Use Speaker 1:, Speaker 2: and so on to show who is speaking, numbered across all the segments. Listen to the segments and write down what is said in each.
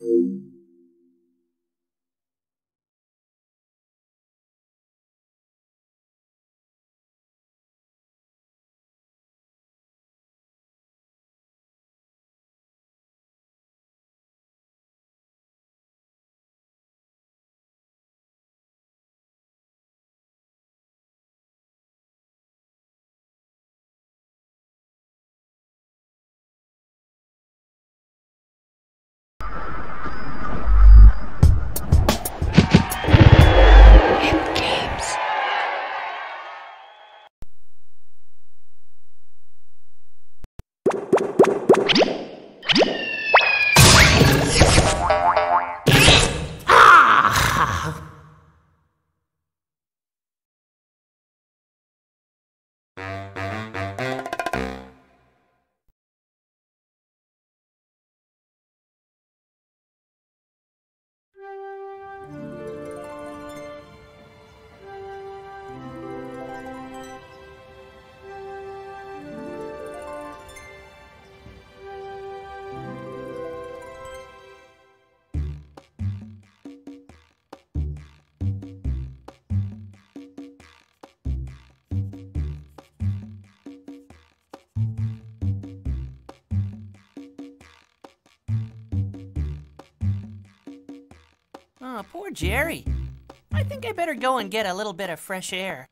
Speaker 1: Oh, poor Jerry. I think I better go and get a little bit of fresh air.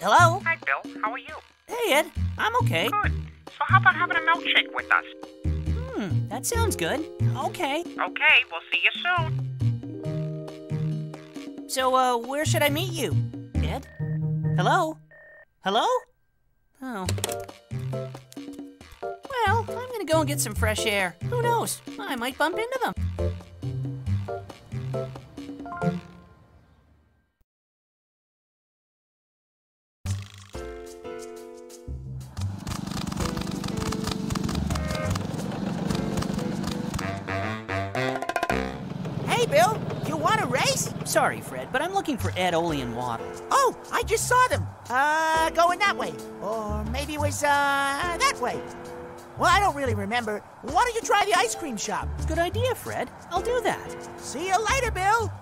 Speaker 1: Hello?
Speaker 2: Hi, Bill. How are you?
Speaker 1: Hey, Ed. I'm okay.
Speaker 2: Good. So how about having a milkshake with us?
Speaker 1: Hmm, that sounds good. Okay.
Speaker 2: Okay, we'll see you soon.
Speaker 1: So, uh, where should I meet you? Ed? Hello? Hello? Oh. Get some fresh air. Who knows? I might bump into them.
Speaker 3: Hey, Bill, you want to race?
Speaker 1: Sorry, Fred, but I'm looking for Ed, Oli, and.
Speaker 3: Oh, I just saw them. Uh, going that way. Or maybe it was, uh, that way. Well, I don't really remember. Why don't you try the ice cream shop?
Speaker 1: Good idea, Fred. I'll do that.
Speaker 3: See you later, Bill.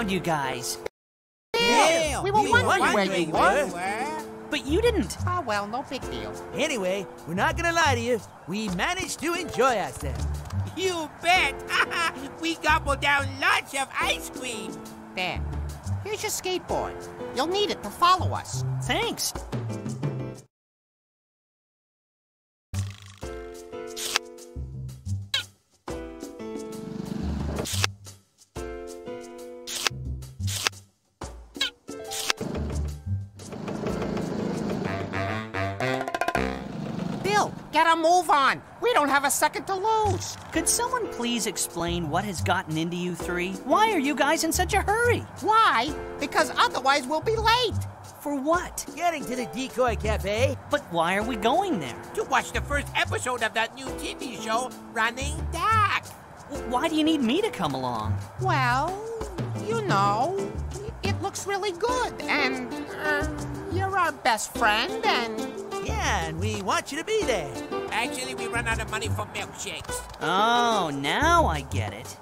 Speaker 1: Found you guys.
Speaker 3: Yeah,
Speaker 4: we were wondering where you
Speaker 3: were.
Speaker 1: But you didn't.
Speaker 4: Oh, well, no big deal.
Speaker 3: Anyway, we're not gonna lie to you. We managed to enjoy ourselves.
Speaker 5: You bet! we gobbled down lots of ice cream.
Speaker 4: There. Here's your skateboard. You'll need it to follow us.
Speaker 1: Thanks.
Speaker 4: Get a move on. We don't have a second to lose.
Speaker 1: Could someone please explain what has gotten into you three? Why are you guys in such a hurry?
Speaker 4: Why? Because otherwise we'll be late.
Speaker 1: For what?
Speaker 3: Getting to the Decoy Cafe.
Speaker 1: But why are we going there?
Speaker 5: To watch the first episode of that new TV show, Running Dak.
Speaker 1: W- Why do you need me to come along?
Speaker 4: Well, you know, it looks really good, and uh, you're our best friend, and
Speaker 3: Yeah, and we want you to be there.
Speaker 5: Actually, we run out of money for milkshakes.
Speaker 1: Oh, now I get it.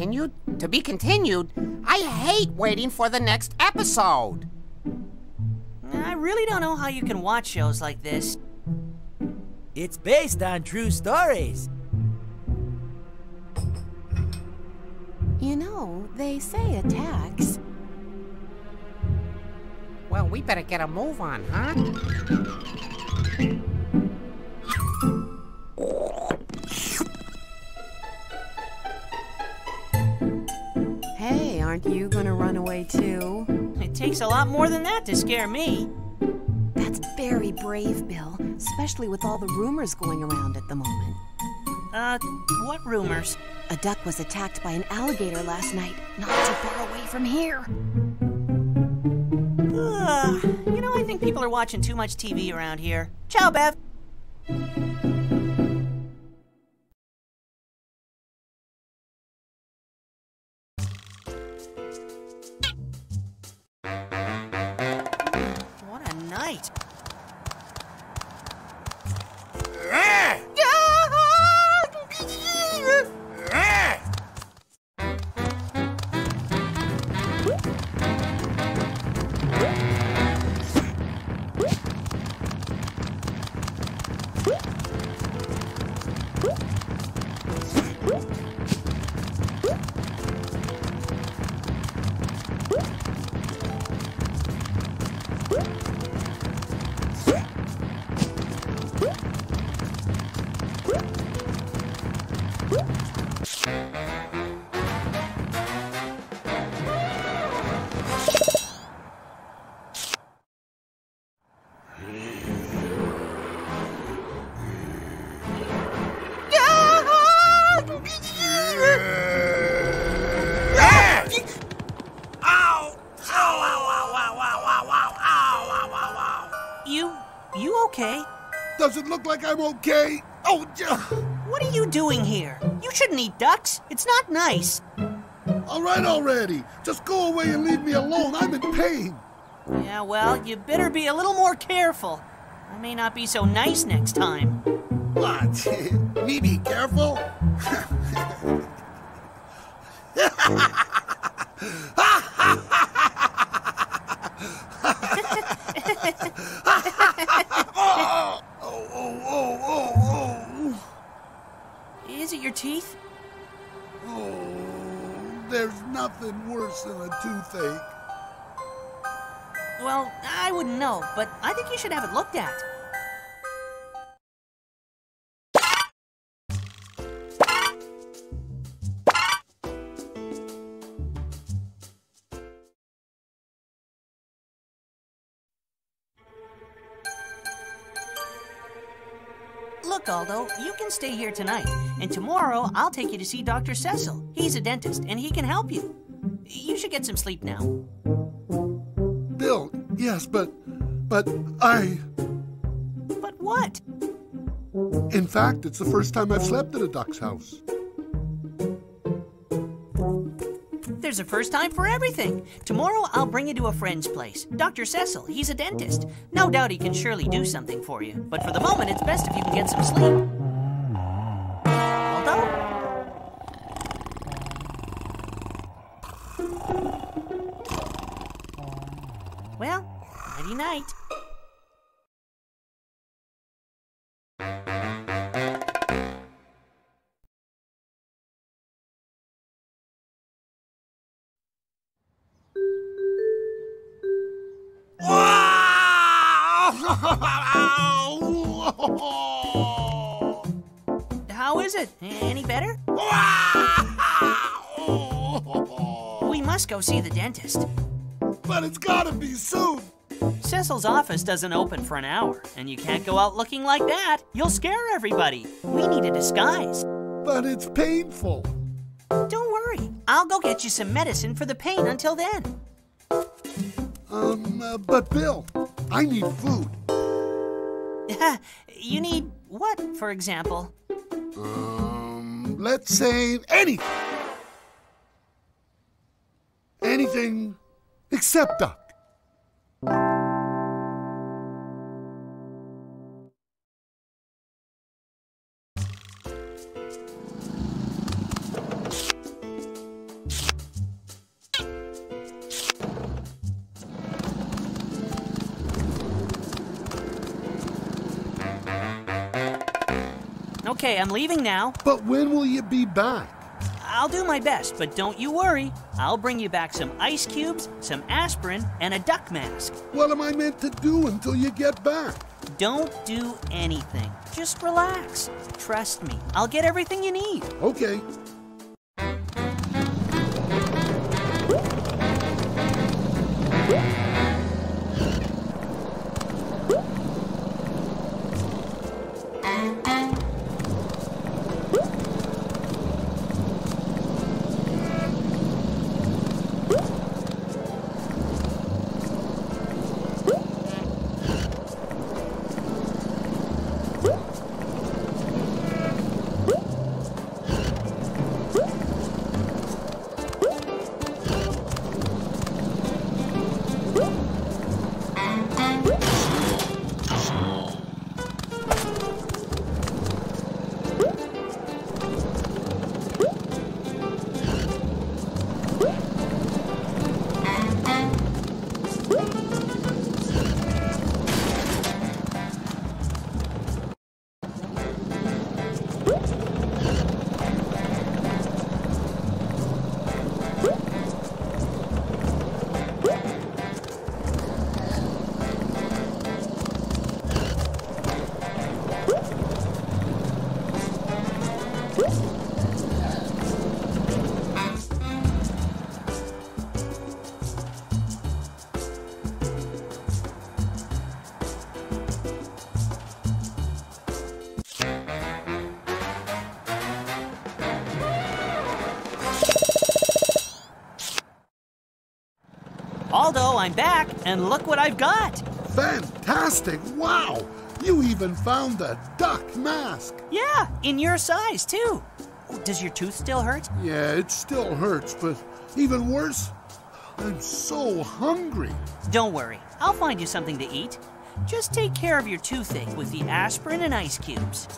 Speaker 4: Continued? To be continued? I hate waiting for the next episode.
Speaker 1: I really don't know how you can watch shows like this.
Speaker 3: It's based on true stories.
Speaker 6: You know, they say attacks.
Speaker 4: Well, we better get a move on, huh?
Speaker 6: Aren't you gonna run away too?
Speaker 1: It takes a lot more than that to scare me.
Speaker 6: That's very brave, Bill, especially with all the rumors going around at the moment.
Speaker 1: Uh, what rumors?
Speaker 6: A duck was attacked by an alligator last night, not too far away from here.
Speaker 1: Uh, you know, I think people are watching too much TV around here. Ciao, Bev.
Speaker 7: Does it look like I'm okay? Oh, yeah.
Speaker 1: What are you doing here? You shouldn't eat ducks. It's not nice.
Speaker 7: all right already. Just go away and leave me alone. I'm in pain.
Speaker 1: Yeah, well, you better be a little more careful. I may not be so nice next time.
Speaker 7: What? me be careful? oh, oh, oh, oh, oh.
Speaker 1: Is it your teeth?
Speaker 7: Oh, there's nothing worse than a toothache.
Speaker 1: Well, I wouldn't know, but I think you should have it looked at. Look, Aldo, you can stay here tonight, and tomorrow I'll take you to see Dr. Cecil. He's a dentist, and he can help you. You should get some sleep now.
Speaker 7: Bill, yes, but. But I.
Speaker 1: But what?
Speaker 7: In fact, it's the first time I've slept at a duck's house.
Speaker 1: There's a first time for everything. Tomorrow I'll bring you to a friend's place. Dr. Cecil, he's a dentist. No doubt he can surely do something for you. But for the moment, it's best if you can get some sleep. Go see the dentist.
Speaker 7: But it's gotta be soon.
Speaker 1: Cecil's office doesn't open for an hour, and you can't go out looking like that. You'll scare everybody. We need a disguise.
Speaker 7: But it's painful.
Speaker 1: Don't worry. I'll go get you some medicine for the pain until then.
Speaker 7: Um, uh, but Bill, I need food.
Speaker 1: you need what, for example?
Speaker 7: Um, let's say anything anything except Duck.
Speaker 1: Okay, I'm leaving now.
Speaker 7: But when will you be back?
Speaker 1: I'll do my best, but don't you worry. I'll bring you back some ice cubes, some aspirin, and a duck mask.
Speaker 7: What am I meant to do until you get back?
Speaker 1: Don't do anything. Just relax. Trust me, I'll get everything you need.
Speaker 7: Okay.
Speaker 1: Back, and look what I've got.
Speaker 7: Fantastic! Wow! You even found the duck mask.
Speaker 1: Yeah, in your size, too. Does your tooth still hurt?
Speaker 7: Yeah, it still hurts, but even worse, I'm so hungry.
Speaker 1: Don't worry, I'll find you something to eat. Just take care of your toothache with the aspirin and ice cubes.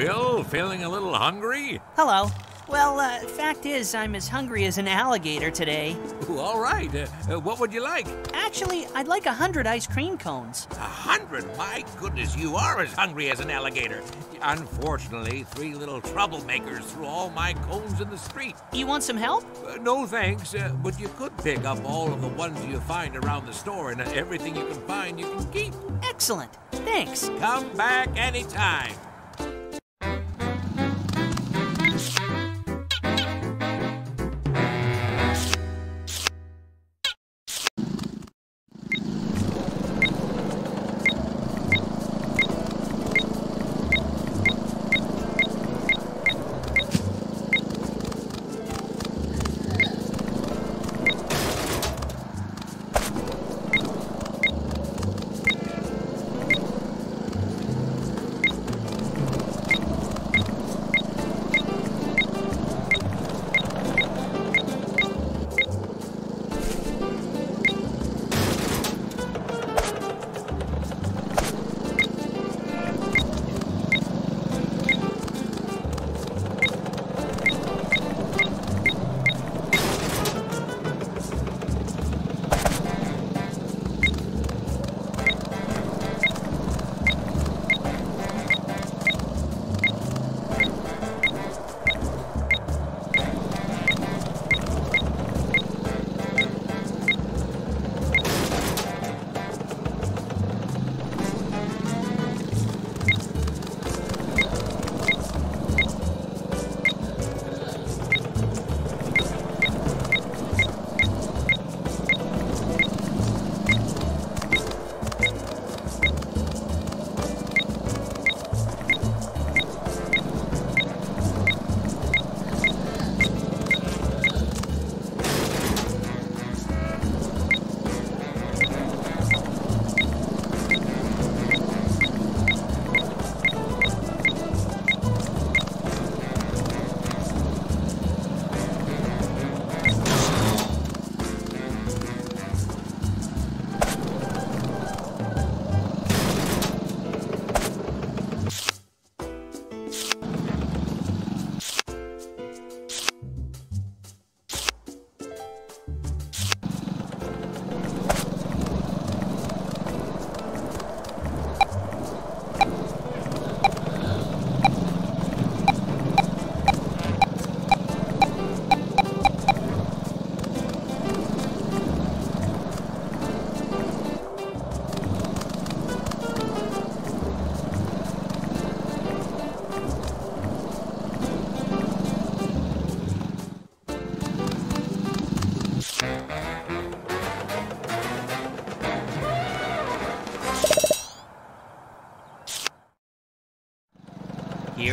Speaker 8: Bill. Feeling a little hungry?
Speaker 1: Hello. Well, uh, fact is, I'm as hungry as an alligator today.
Speaker 8: Ooh, all right. Uh, uh, what would you like?
Speaker 1: Actually, I'd like a hundred ice cream cones.
Speaker 8: A hundred? My goodness, you are as hungry as an alligator. Unfortunately, three little troublemakers threw all my cones in the street.
Speaker 1: You want some help?
Speaker 8: Uh, no thanks, uh, but you could pick up all of the ones you find around the store, and uh, everything you can find you can keep.
Speaker 1: Excellent. Thanks.
Speaker 8: Come back anytime.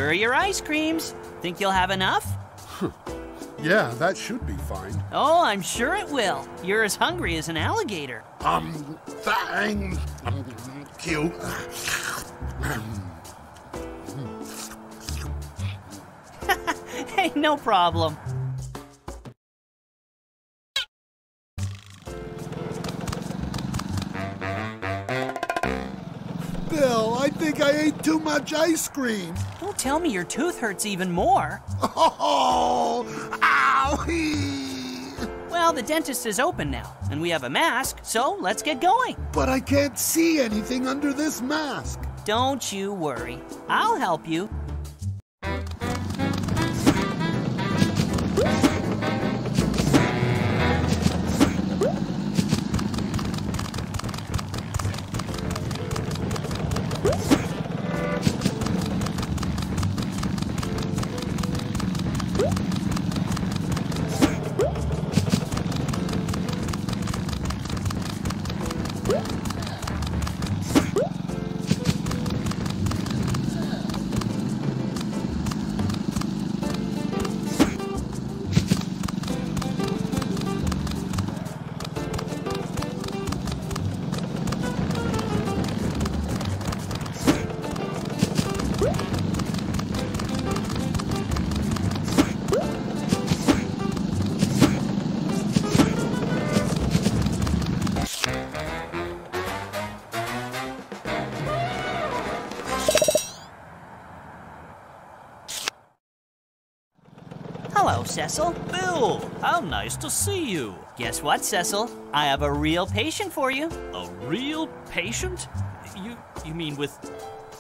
Speaker 1: Here are your ice creams. Think you'll have enough?
Speaker 7: Yeah, that should be fine.
Speaker 1: Oh, I'm sure it will. You're as hungry as an alligator.
Speaker 7: Um, thanks. Um, cute.
Speaker 1: Hey, no problem.
Speaker 7: Ate too much ice cream.
Speaker 1: Don't tell me your tooth hurts even more.
Speaker 7: Oh, owie!
Speaker 1: Well, the dentist is open now, and we have a mask, so let's get going.
Speaker 7: But I can't see anything under this mask.
Speaker 1: Don't you worry. I'll help you. Cecil.
Speaker 9: Bill, how nice to see you.
Speaker 1: Guess what, Cecil? I have a real patient for you.
Speaker 9: A real patient? You you mean with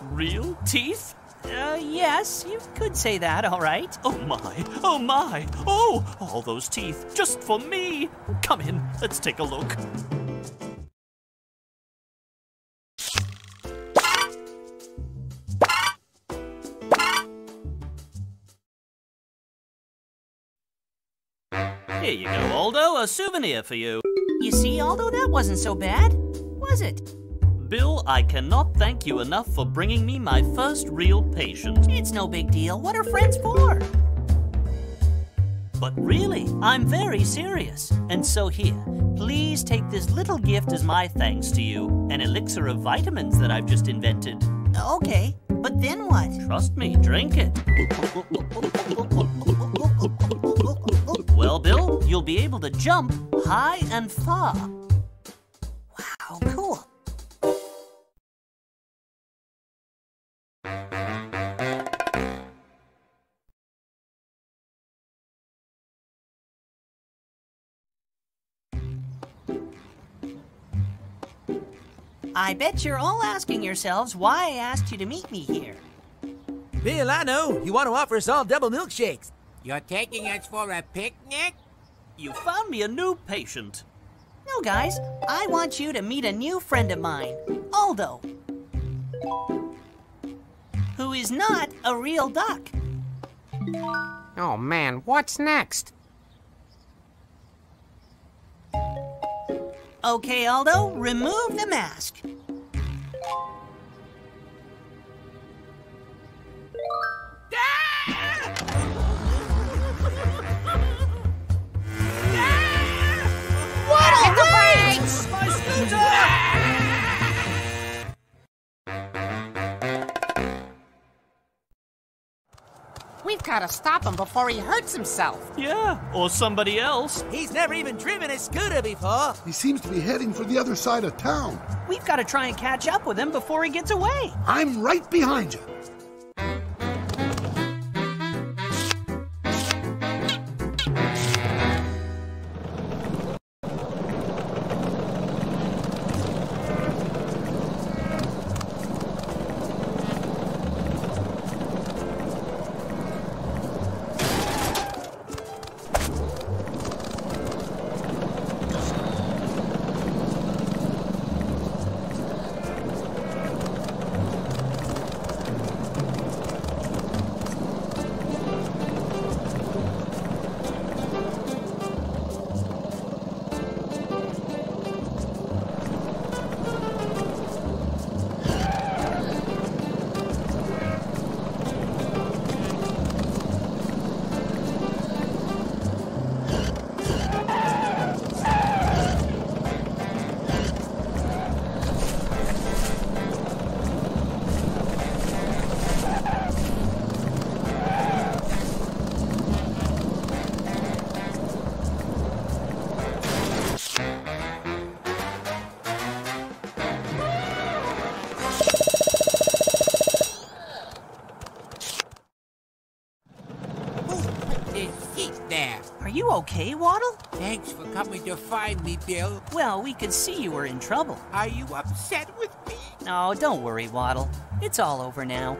Speaker 9: real teeth?
Speaker 1: Uh, yes, you could say that, all right.
Speaker 9: Oh my, oh my, oh, all those teeth, just for me. Come in, let's take a look. Here you go, Aldo, a souvenir for you.
Speaker 1: You see, Aldo, that wasn't so bad, was it?
Speaker 9: Bill, I cannot thank you enough for bringing me my first real patient.
Speaker 1: It's no big deal. What are friends for?
Speaker 9: But really, I'm very serious. And so here, please take this little gift as my thanks to you an elixir of vitamins that I've just invented.
Speaker 1: Okay, but then what?
Speaker 9: Trust me, drink it. Well, Bill, you'll be able to jump high and far.
Speaker 1: Wow, cool. I bet you're all asking yourselves why I asked you to meet me here.
Speaker 10: Bill, I know. You want to offer us all double milkshakes.
Speaker 5: You're taking us for a picnic?
Speaker 9: You found me a new patient.
Speaker 1: No, guys, I want you to meet a new friend of mine, Aldo, who is not a real duck.
Speaker 4: Oh man, what's next?
Speaker 1: Okay, Aldo, remove the mask.
Speaker 4: We've got to stop him before he hurts himself.
Speaker 9: Yeah, or somebody else.
Speaker 10: He's never even driven a scooter before.
Speaker 7: He seems to be heading for the other side of town.
Speaker 1: We've got to try and catch up with him before he gets away.
Speaker 7: I'm right behind you.
Speaker 1: Okay, Waddle?
Speaker 5: Thanks for coming to find me, Bill.
Speaker 1: Well, we could see you were in trouble.
Speaker 5: Are you upset with me?
Speaker 1: No, don't worry, Waddle. It's all over now.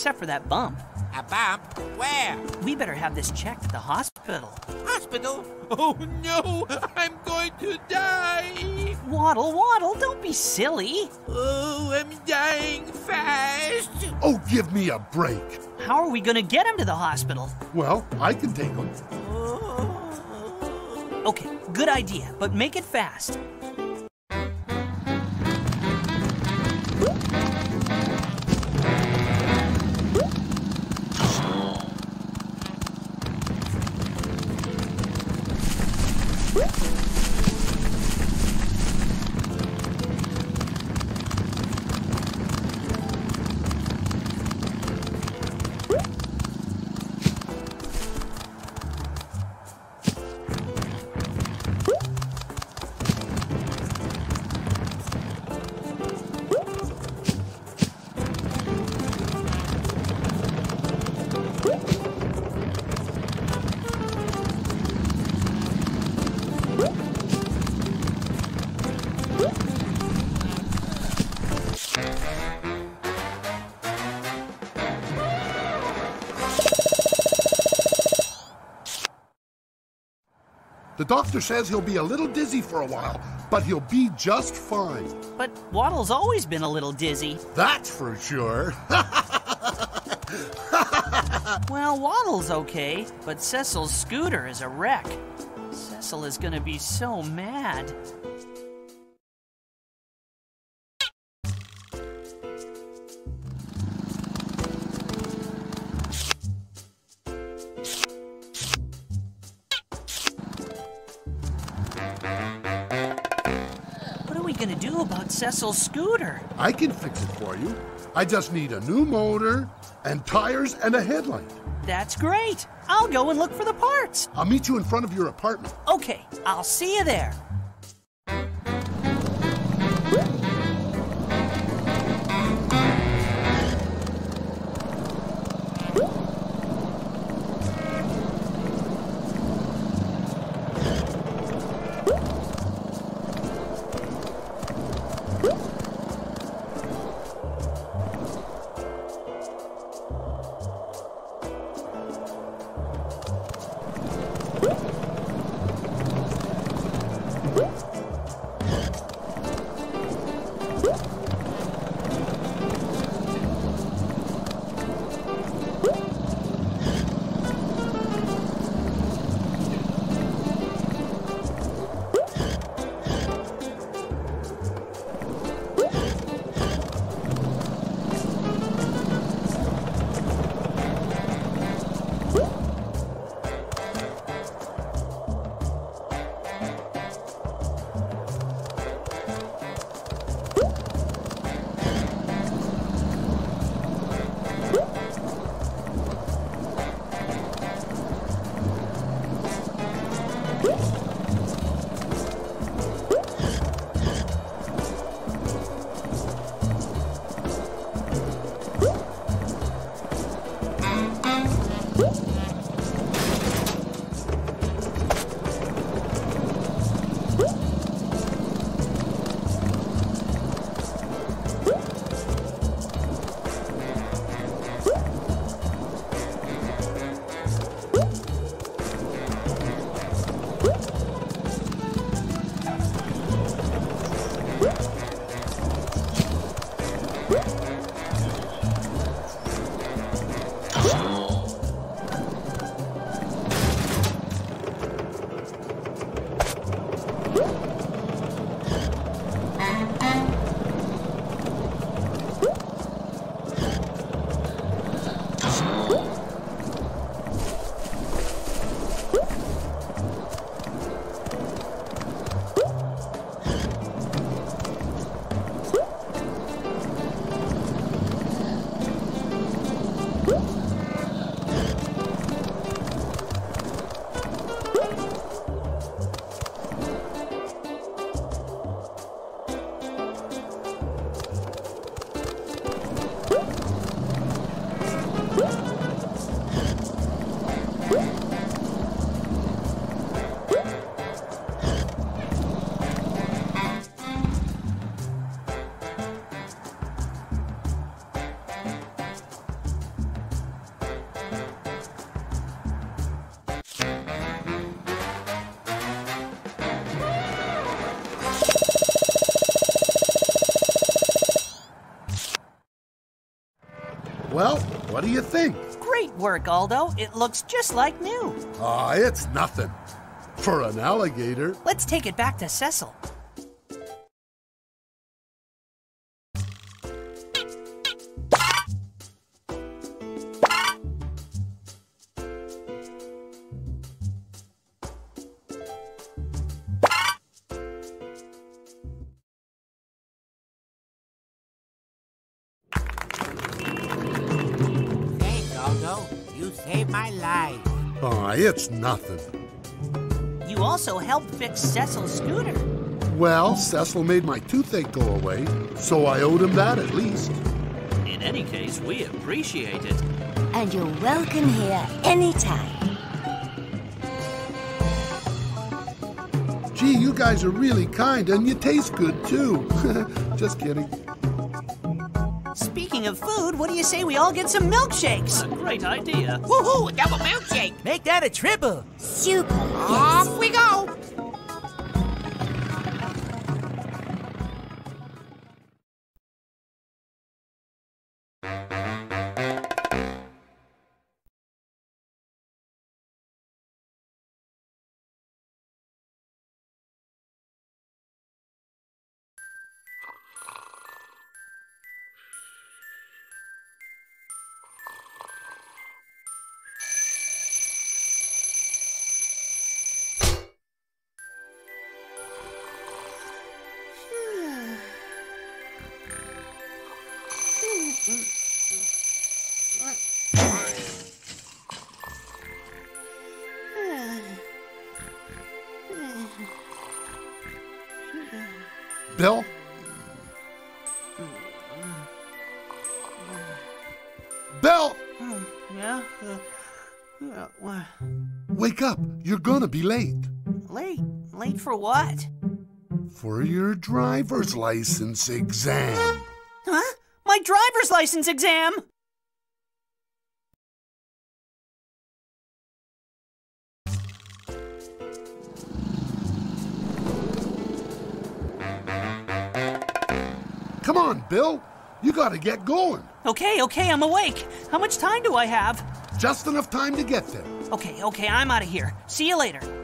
Speaker 1: Except for that bump.
Speaker 5: A bump? Where?
Speaker 1: We better have this checked at the hospital.
Speaker 5: Hospital? Oh no! I'm going to die!
Speaker 1: Waddle, Waddle, don't be silly.
Speaker 5: Oh, I'm dying fast!
Speaker 7: Oh, give me a break.
Speaker 1: How are we gonna get him to the hospital?
Speaker 7: Well, I can take him. Oh.
Speaker 1: Okay, good idea, but make it fast.
Speaker 7: Doctor says he'll be a little dizzy for a while, but he'll be just fine.
Speaker 1: But Waddle's always been a little dizzy.
Speaker 7: That's for sure.
Speaker 1: Well, Waddle's okay, but Cecil's scooter is a wreck. Cecil is gonna be so mad. Cecil's scooter?
Speaker 7: I can fix it for you. I just need a new motor and tires and a headlight.
Speaker 1: That's great. I'll go and look for the parts.
Speaker 7: I'll meet you in front of your apartment.
Speaker 1: Okay, I'll see you there.
Speaker 7: What do you think?
Speaker 1: Great work, Aldo. It looks just like new.
Speaker 7: Ah, it's nothing. For an alligator.
Speaker 1: Let's take it back to Cecil.
Speaker 7: It's nothing.
Speaker 1: You also helped fix Cecil's scooter.
Speaker 7: Well, Cecil made my toothache go away, so I owed him that at least.
Speaker 9: In any case, we appreciate it.
Speaker 11: And you're welcome here anytime.
Speaker 7: Gee, you guys are really kind, and you taste good too. Just kidding.
Speaker 1: Speaking of food, what do you say we all get some milkshakes?
Speaker 9: A great idea.
Speaker 5: Woohoo! A double milkshake.
Speaker 10: Make that a triple.
Speaker 11: Super.
Speaker 4: Off we go.
Speaker 7: Wake up. You're gonna be late.
Speaker 1: late? Late for what?
Speaker 7: For your driver's license exam.
Speaker 1: Huh? My driver's license exam!
Speaker 7: Come on, Bill. You gotta get going.
Speaker 1: Okay, okay, I'm awake. How much time do I have?
Speaker 7: Just enough time to get there.
Speaker 1: Okay, okay, I'm out of here. See you later.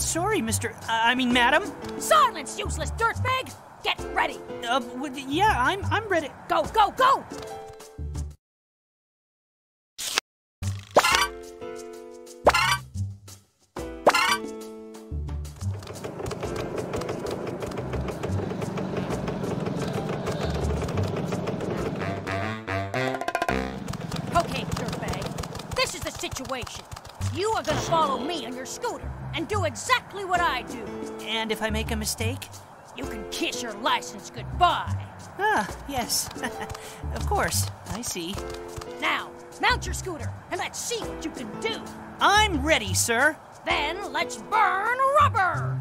Speaker 1: Sorry, Mr. I mean, Madam.
Speaker 12: Silence, useless dirtbag! Get ready!
Speaker 1: Uh, yeah, I'm I'm ready.
Speaker 12: Go, go, go!
Speaker 1: Make a mistake?
Speaker 12: You can kiss your license goodbye.
Speaker 1: Ah, yes. of course. I see.
Speaker 12: Now, mount your scooter and let's see what you can do.
Speaker 1: I'm ready, sir.
Speaker 12: Then let's burn rubber!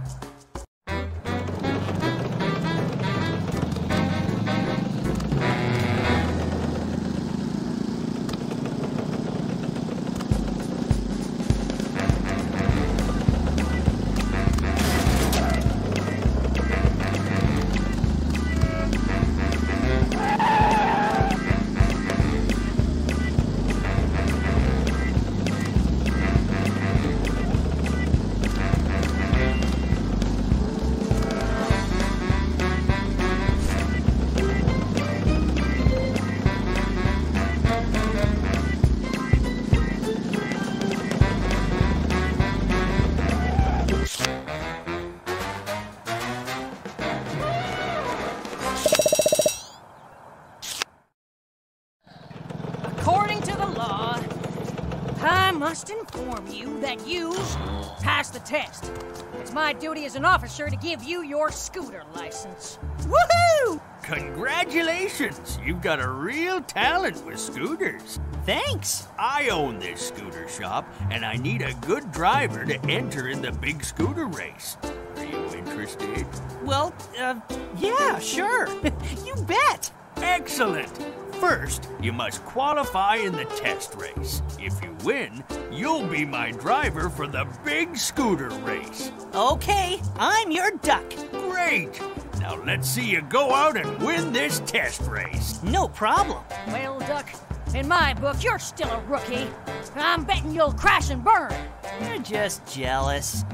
Speaker 12: That you passed the test. It's my duty as an officer to give you your scooter license.
Speaker 9: Woohoo! Congratulations! You've got a real talent with scooters.
Speaker 1: Thanks.
Speaker 9: I own this scooter shop, and I need a good driver to enter in the big scooter race. Are you interested?
Speaker 1: Well, uh, yeah, sure. you bet.
Speaker 9: Excellent! First, you must qualify in the test race. If you win, you'll be my driver for the big scooter race.
Speaker 1: Okay, I'm your duck.
Speaker 9: Great! Now let's see you go out and win this test race.
Speaker 1: No problem.
Speaker 12: Well, Duck, in my book, you're still a rookie. I'm betting you'll crash and burn.
Speaker 1: You're just jealous.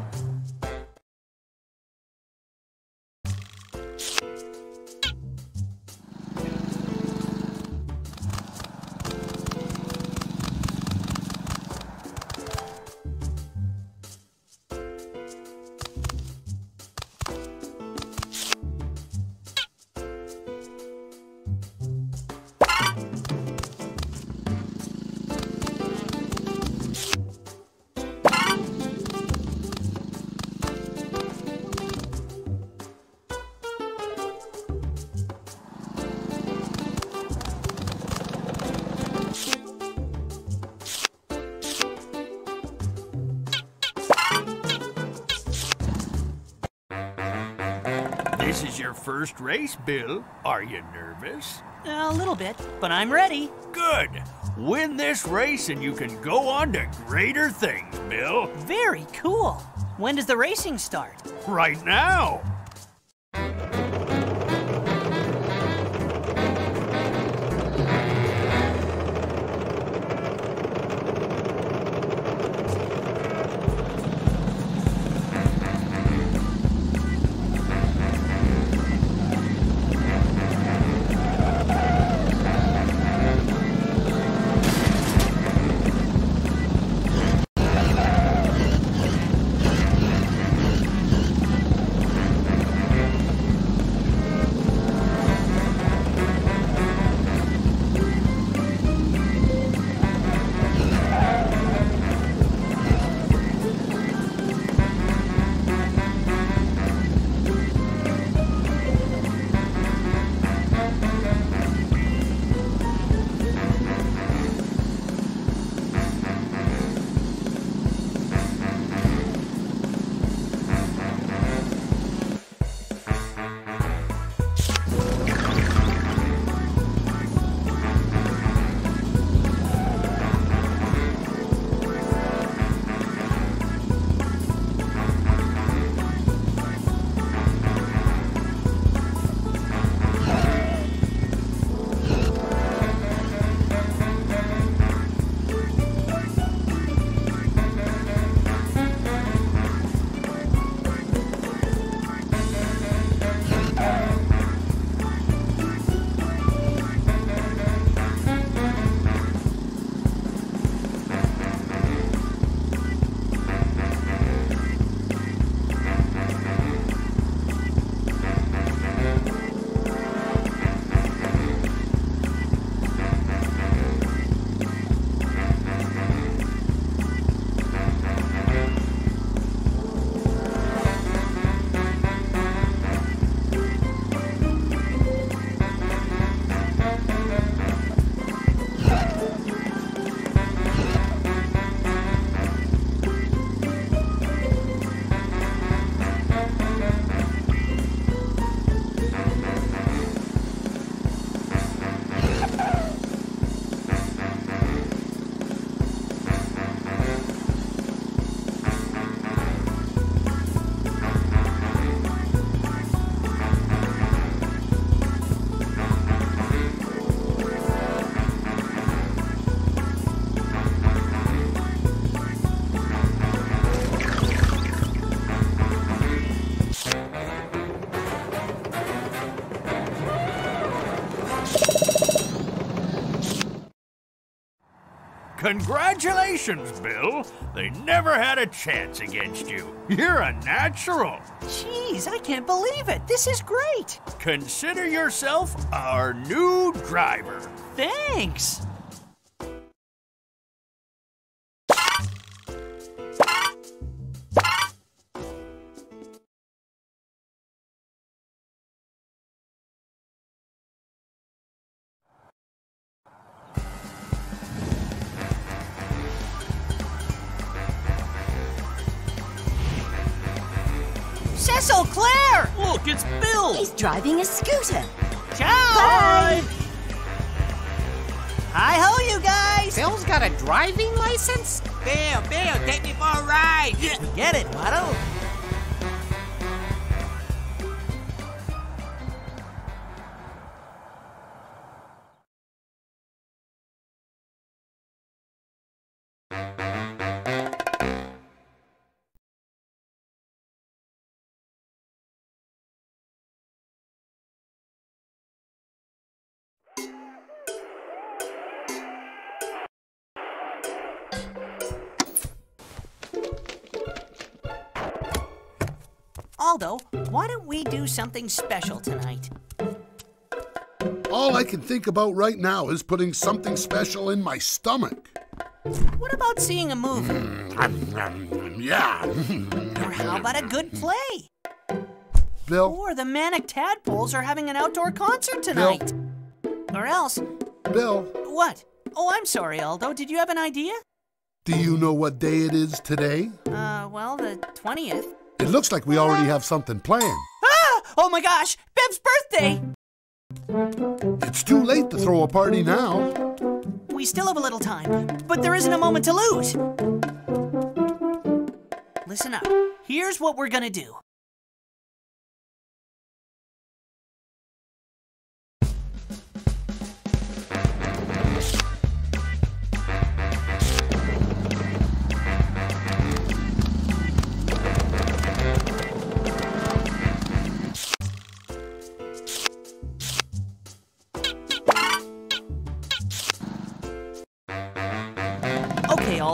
Speaker 9: This is your first race, Bill. Are you nervous?
Speaker 1: A little bit, but I'm ready.
Speaker 9: Good. Win this race and you can go on to greater things, Bill.
Speaker 1: Very cool. When does the racing start?
Speaker 9: Right now. Congratulations, Bill. They never had a chance against you. You're a natural.
Speaker 1: Jeez, I can't believe it. This is great.
Speaker 9: Consider yourself our new driver.
Speaker 1: Thanks. Cecil, Claire!
Speaker 13: Look, it's Bill!
Speaker 11: He's driving a scooter.
Speaker 1: Ciao! Bye! Hi ho, you guys!
Speaker 4: Bill's got a driving license?
Speaker 5: Bill, Bill, take me for a ride.
Speaker 3: Get it, Watto?
Speaker 1: Why don't we do something special tonight?
Speaker 7: All I can think about right now is putting something special in my stomach.
Speaker 1: What about seeing a movie?
Speaker 7: yeah.
Speaker 1: Or how about a good play?
Speaker 7: Bill,
Speaker 1: Or the Manic Tadpoles are having an outdoor concert tonight. Or else,
Speaker 7: Bill,
Speaker 1: what? Oh, I'm sorry, Aldo. Did you have an idea?
Speaker 7: do you know what day it is today?
Speaker 1: Uh, well, the 20th.
Speaker 7: It looks like we already have something planned.
Speaker 1: Ah! Oh my gosh! Bev's birthday!
Speaker 7: It's too late to throw a party now.
Speaker 1: We still have a little time, but there isn't a moment to lose. Listen up. Here's what we're gonna do.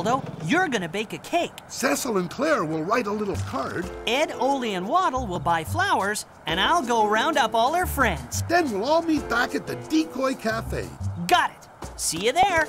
Speaker 1: Okay, Aldo, you're gonna bake a cake.
Speaker 7: Cecil and Claire will write a little card.
Speaker 1: Ed, Oli, and Waddle will buy flowers, and I'll go round up all our friends.
Speaker 7: Then we'll all meet back at the Decoy Cafe.
Speaker 1: Got it. See you there.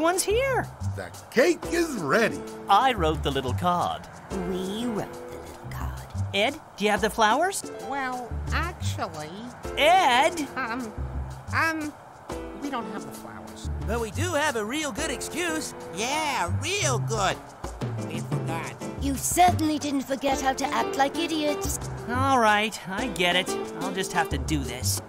Speaker 1: Everyone's here.
Speaker 7: The cake is ready.
Speaker 9: I wrote the little card.
Speaker 11: We wrote the little card.
Speaker 1: Ed, do you have the flowers?
Speaker 4: Well, actually,
Speaker 1: Ed!
Speaker 4: um, um, we don't have the flowers.
Speaker 10: But we do have a real good excuse.
Speaker 5: Yeah, real good. We forgot.
Speaker 11: You certainly didn't forget how to act like idiots.
Speaker 1: All right, I get it. I'll just have to do this.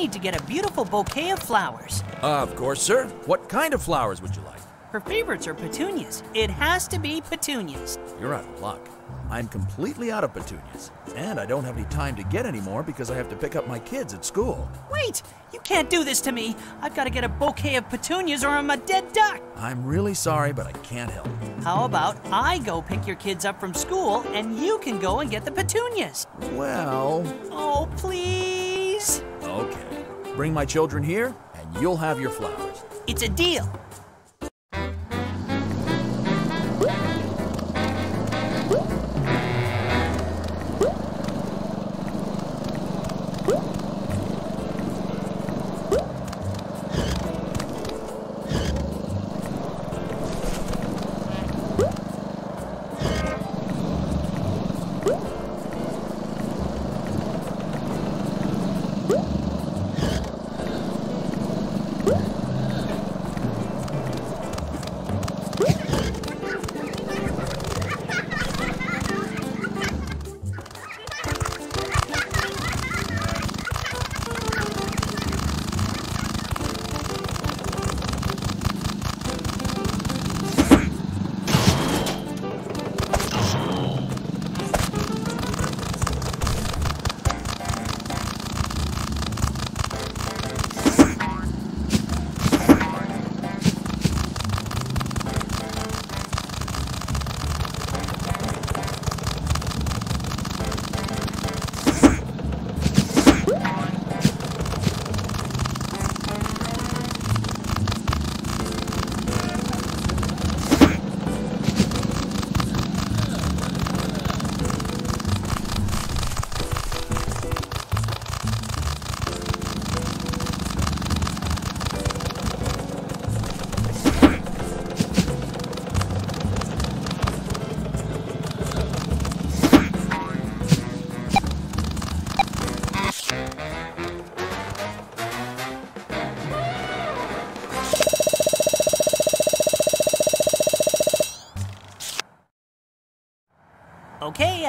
Speaker 1: Need to get a beautiful bouquet of flowers.
Speaker 10: Uh, of course, sir. What kind of flowers would you like?
Speaker 1: Her favorites are petunias. It has to be petunias.
Speaker 10: You're out of luck. I'm completely out of petunias. And I don't have any time to get any more because I have to pick up my kids at school.
Speaker 1: Wait! You can't do this to me. I've got to get a bouquet of petunias or I'm a dead duck.
Speaker 10: I'm really sorry, but I can't help.
Speaker 1: How about I go pick your kids up from school and you can go and get the petunias?
Speaker 10: Well,
Speaker 1: Oh, please.
Speaker 10: okay. Bring my children here, and you'll have your flowers.
Speaker 1: It's a deal.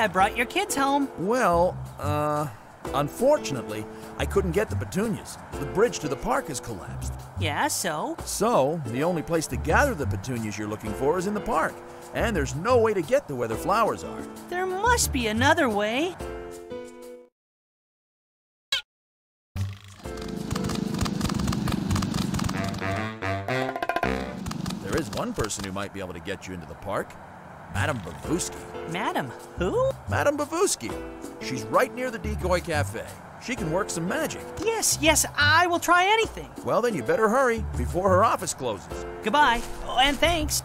Speaker 1: I brought your kids home.
Speaker 10: Well, uh, unfortunately, I couldn't get the petunias. The bridge to the park has collapsed.
Speaker 1: Yeah, so?
Speaker 10: So, the only place to gather the petunias you're looking for is in the park. And there's no way to get to where the flowers are.
Speaker 1: There must be another way.
Speaker 10: There is one person who might be able to get you into the park. Madame Bavuski.
Speaker 1: Madam, who?
Speaker 10: Madam Bavuski. She's right near the Decoy Cafe. She can work some magic.
Speaker 1: Yes, yes, I will try anything.
Speaker 10: Well, then you better hurry before her office closes.
Speaker 1: Goodbye. Oh, and thanks.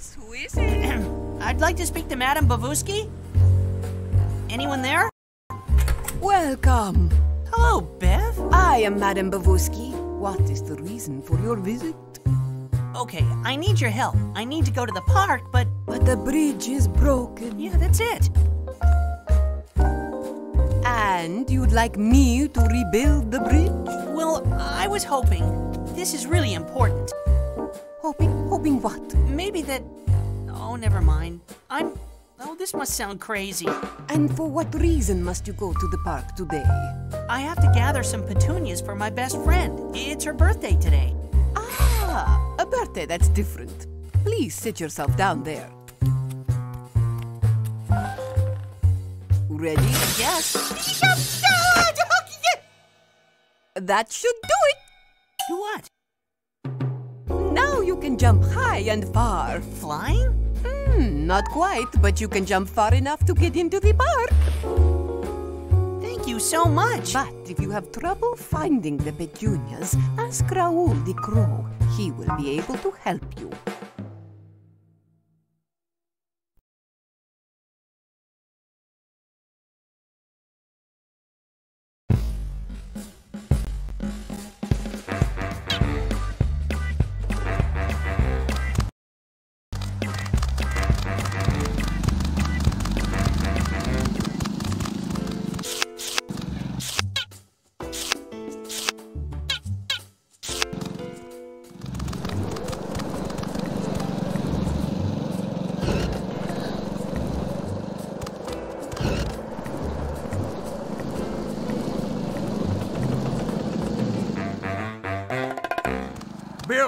Speaker 13: Yes, who is it?
Speaker 1: I'd like to speak to Madame Bavuski. Anyone there?
Speaker 6: Welcome.
Speaker 1: Hello, Bev.
Speaker 6: I am Madame Bavuski. What is the reason for your visit?
Speaker 1: Okay, I need your help. I need to go to the park, but.
Speaker 6: But the bridge is broken.
Speaker 1: Yeah, that's it.
Speaker 6: And you'd like me to rebuild the bridge?
Speaker 1: Well, I was hoping. This is really important.
Speaker 6: Hoping? Hoping what?
Speaker 1: Maybe that. Oh, never mind. I'm. Oh, this must sound crazy.
Speaker 6: And for what reason must you go to the park today?
Speaker 1: I have to gather some petunias for my best friend. It's her birthday today.
Speaker 6: Ah, a birthday that's different. Please sit yourself down there. Ready?
Speaker 1: Yes.
Speaker 6: That should do it.
Speaker 1: Do what?
Speaker 6: Can jump high and far.
Speaker 1: Flying?
Speaker 6: Hmm, not quite, but you can jump far enough to get into the park.
Speaker 1: Thank you so much.
Speaker 6: But if you have trouble finding the petunias, ask Raoul the crow. He will be able to help you.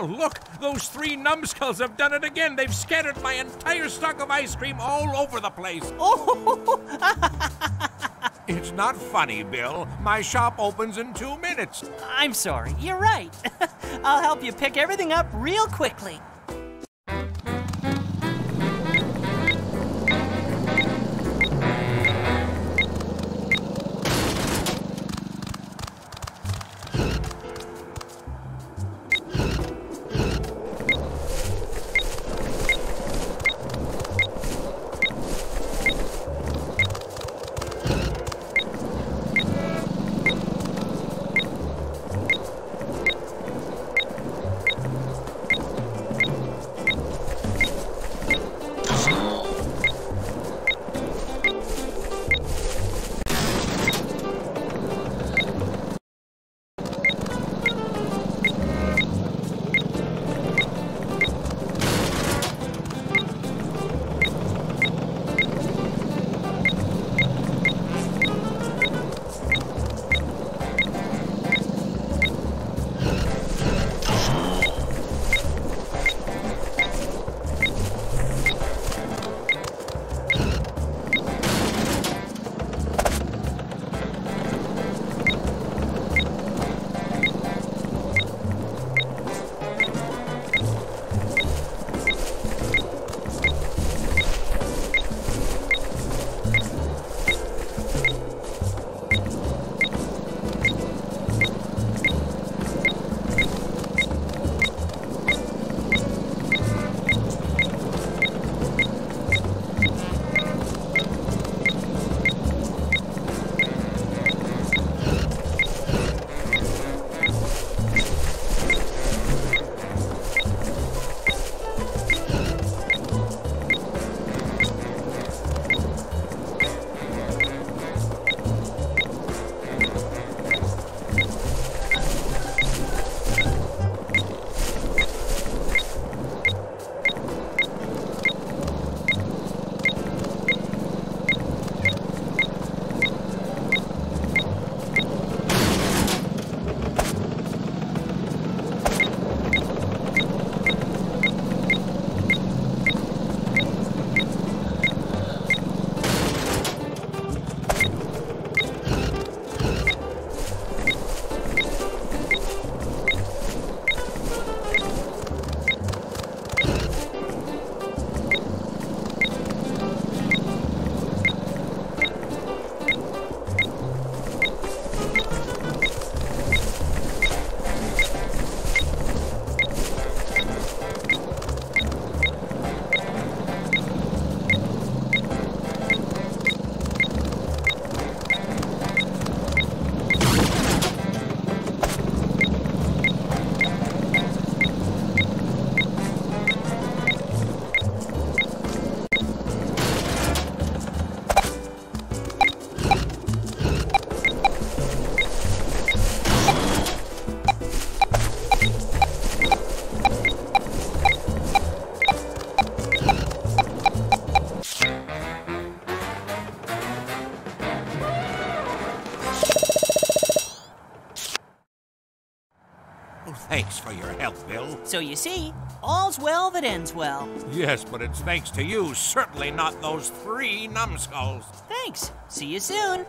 Speaker 8: Bill, look! Those three numbskulls have done it again. They've scattered my entire stock of ice cream all over the place.
Speaker 1: Oh!
Speaker 8: it's not funny, Bill. My shop opens in two minutes.
Speaker 1: I'm sorry. You're right. I'll help you pick everything up real quickly.
Speaker 8: Bill.
Speaker 1: So you see, all's well that ends well.
Speaker 8: Yes, but it's thanks to you, certainly not those three numbskulls.
Speaker 1: Thanks. See you soon.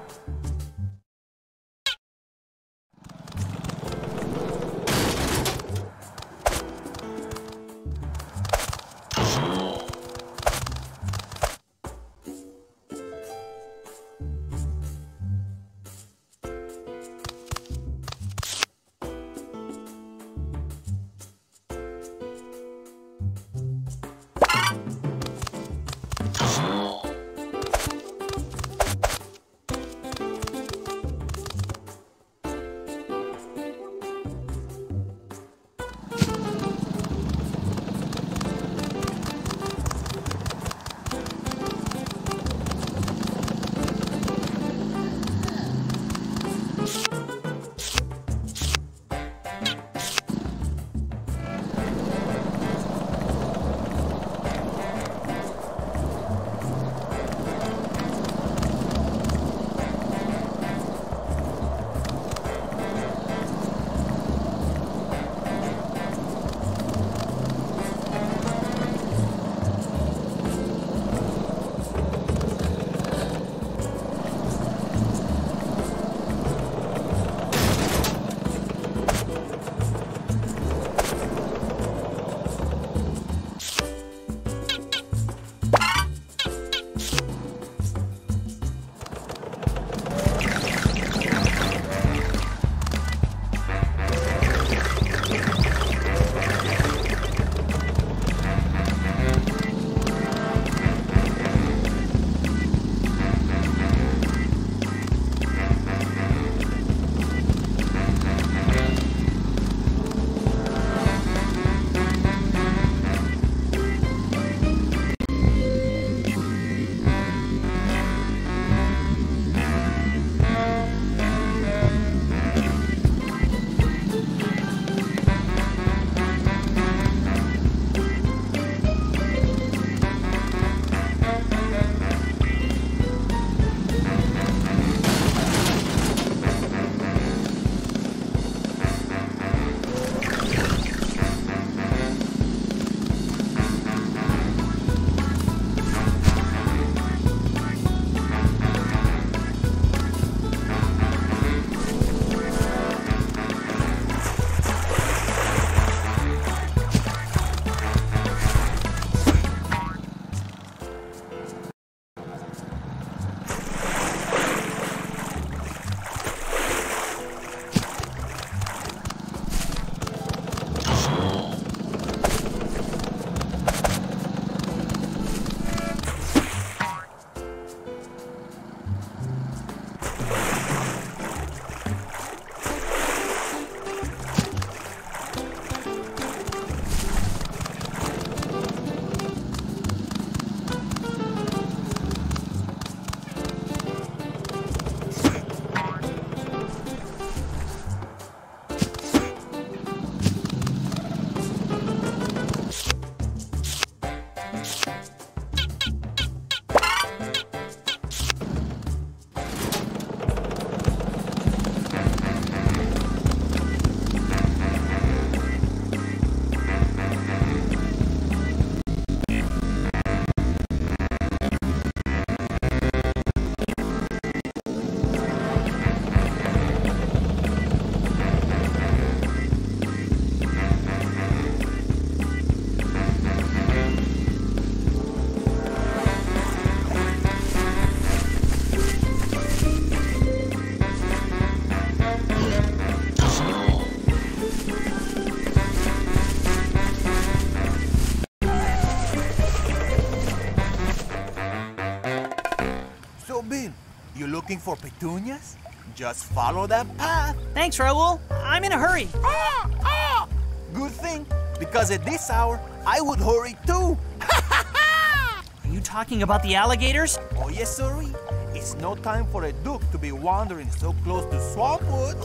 Speaker 14: For petunias? Just follow that path.
Speaker 1: Thanks, Raoul. I'm in a hurry.
Speaker 14: Ah, ah! Good thing, because at this hour, I would hurry too.
Speaker 1: Are you talking about the alligators?
Speaker 14: Oh, yes, sorry. It's no time for a duck to be wandering so close to Swampwood.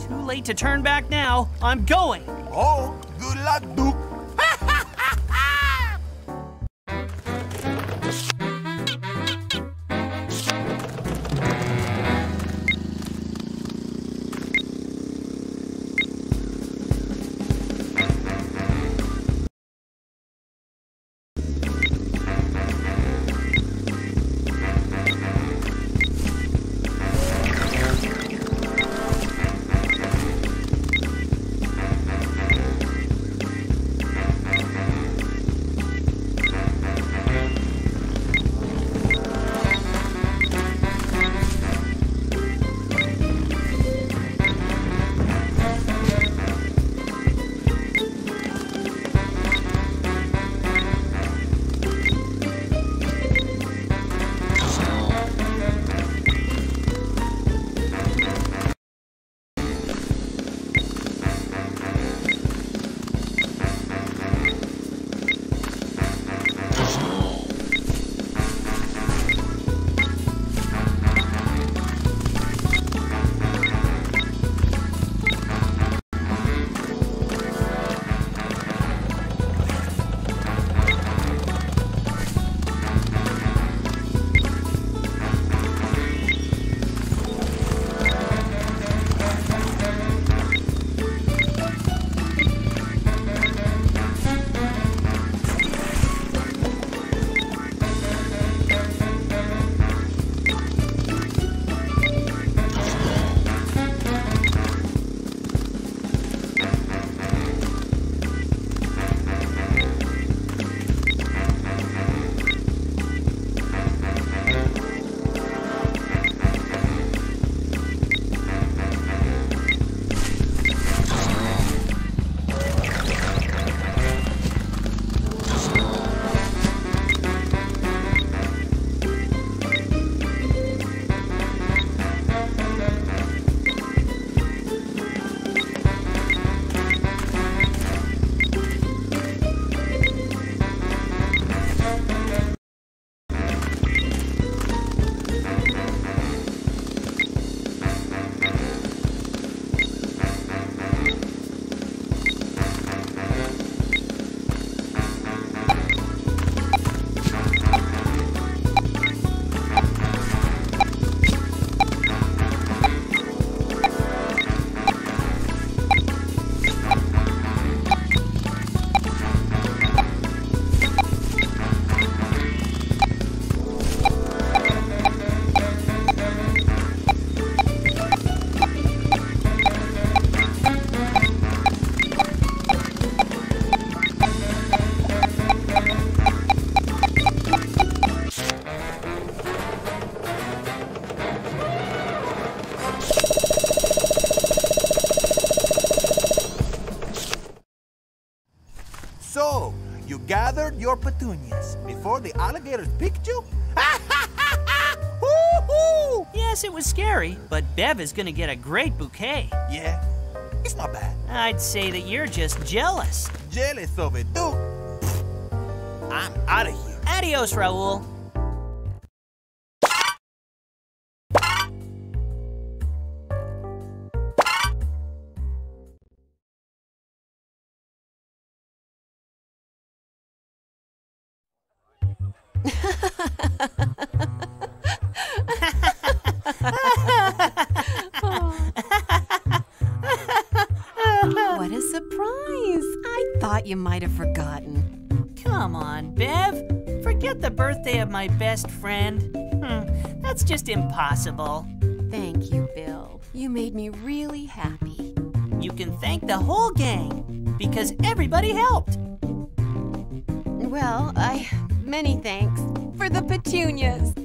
Speaker 1: Too late to turn back now. I'm going.
Speaker 14: Oh, good luck, Duke. Petunias before the alligators picked you?
Speaker 1: Woo-hoo! Yes, it was scary, but Bev is gonna get a great bouquet.
Speaker 14: Yeah, it's not bad.
Speaker 1: I'd say that you're just jealous.
Speaker 14: Jealous of it, too. I'm out of here.
Speaker 1: Adios, Raoul.
Speaker 6: What a surprise! I thought you might have forgotten.
Speaker 1: Come on, Bev. Forget the birthday of my best friend. Hmm, that's just impossible.
Speaker 6: Thank you, Bill. You made me really happy.
Speaker 1: You can thank the whole gang because everybody helped.
Speaker 6: Well, I. many thanks for the petunias.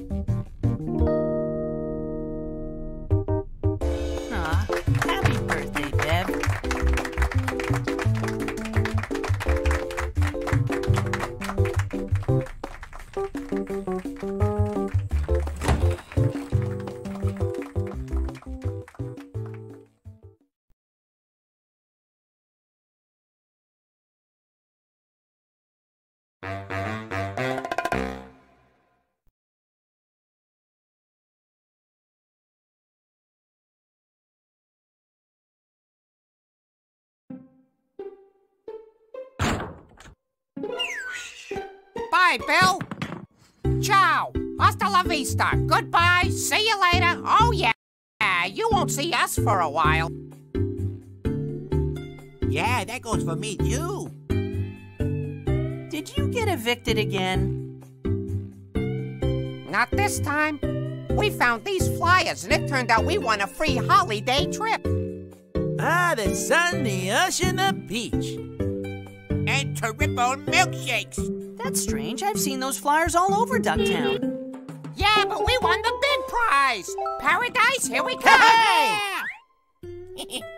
Speaker 4: Bye, Bill. Ciao. Hasta la vista. Goodbye. See you later. Oh, yeah. You won't see us for a while.
Speaker 5: Yeah, that goes for me, too.
Speaker 1: Did you get evicted again?
Speaker 4: Not this time. We found these flyers, and it turned out we won a free holiday trip.
Speaker 5: Ah, the sun, the ocean, the beach. And triple milkshakes.
Speaker 1: That's strange. I've seen those flyers all over Ducktown.
Speaker 4: Yeah, but we won the big prize. Paradise, here we come.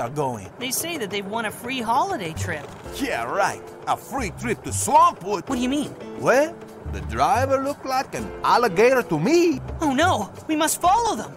Speaker 14: are going.
Speaker 1: They say that they've won a free holiday trip.
Speaker 14: Yeah, right. A free trip to Swampwood.
Speaker 1: What do you mean?
Speaker 14: Well, the driver looked like an alligator to me.
Speaker 1: Oh no, we must follow them.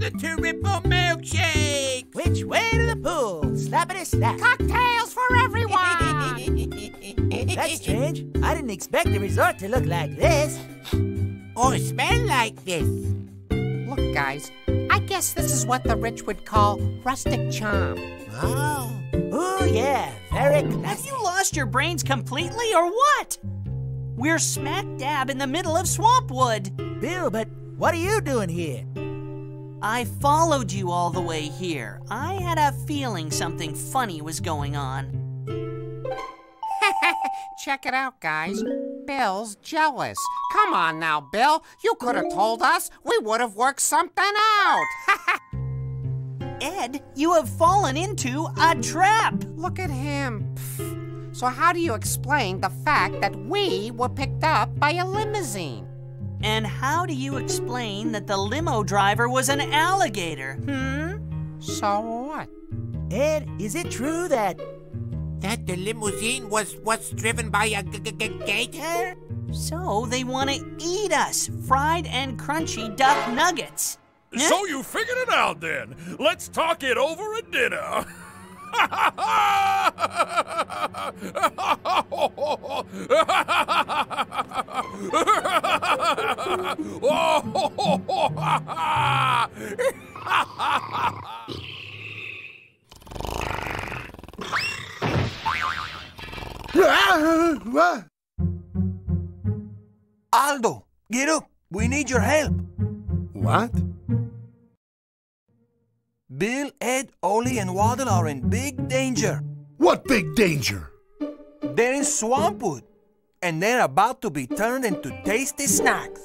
Speaker 5: The triple milkshake.
Speaker 3: Which way to the pool? Snappity snap.
Speaker 4: Cocktails for everyone.
Speaker 3: That's strange. I didn't expect the resort to look like this.
Speaker 5: Or smell like this.
Speaker 4: Look, guys, I guess this is what the rich would call rustic charm.
Speaker 3: Oh. Oh, yeah. Very classy.
Speaker 1: Have you lost your brains completely or what? We're smack dab in the middle of Swampwood.
Speaker 3: Bill, but what are you doing here?
Speaker 1: I followed you all the way here. I had a feeling something funny was going on.
Speaker 4: Check it out, guys. Bill's jealous. Come on now, Bill. You could have told us. We would have worked something out.
Speaker 1: Ed, you have fallen into a trap.
Speaker 4: Look at him. Pfft. So, how do you explain the fact that we were picked up by a limousine?
Speaker 1: And how do you explain that the limo driver was an alligator? Hmm?
Speaker 4: So what?
Speaker 3: Ed, is it true that
Speaker 5: That the limousine was was driven by a g- g- g- gator?
Speaker 1: So they want to eat us, fried and crunchy duck nuggets.
Speaker 9: So you figured it out then. Let's talk it over at dinner.
Speaker 14: Aldo, get up. We need your help.
Speaker 7: What?
Speaker 14: Bill, Ed, Oli, and Waddle are in big danger.
Speaker 7: What big danger?
Speaker 14: They're in Swampwood, and they're about to be turned into tasty snacks.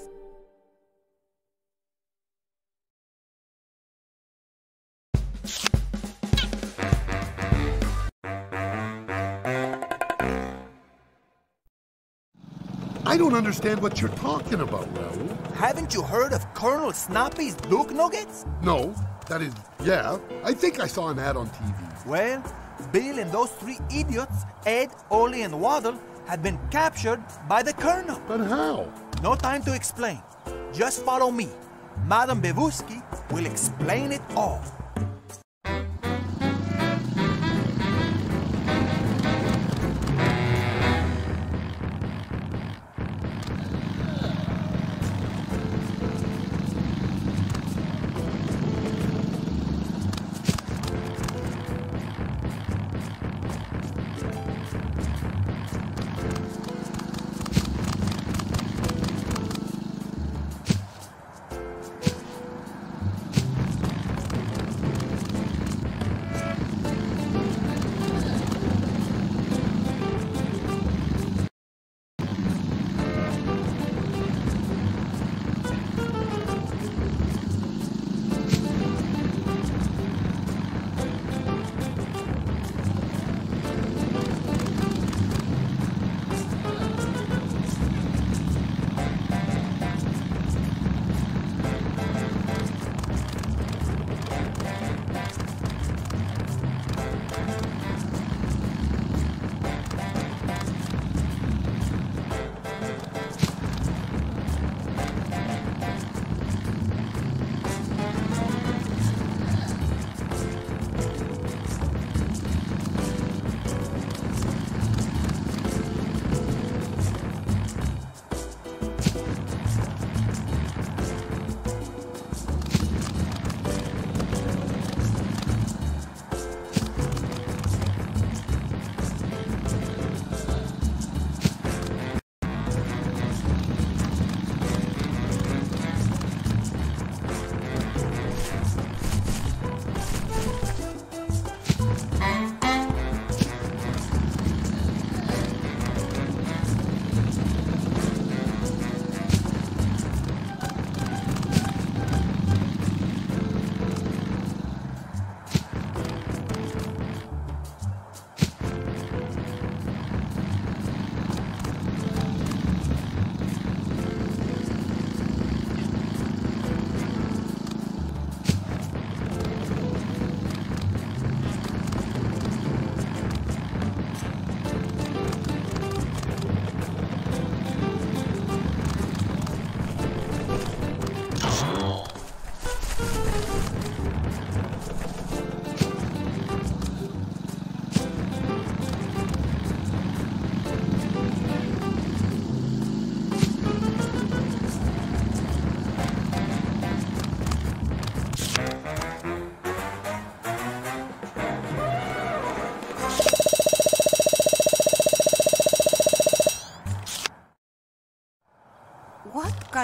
Speaker 7: I don't understand what you're talking about, Raoul.
Speaker 14: Haven't you heard of Colonel Snappy's Duck Nuggets?
Speaker 7: No, that is, yeah. I think I saw an ad on TV.
Speaker 14: Well, Bill and those three idiots, Ed, Oli, and Waddle, have been captured by the Colonel.
Speaker 7: But how?
Speaker 14: No time to explain. Just follow me. Madame Bevuski will explain it all.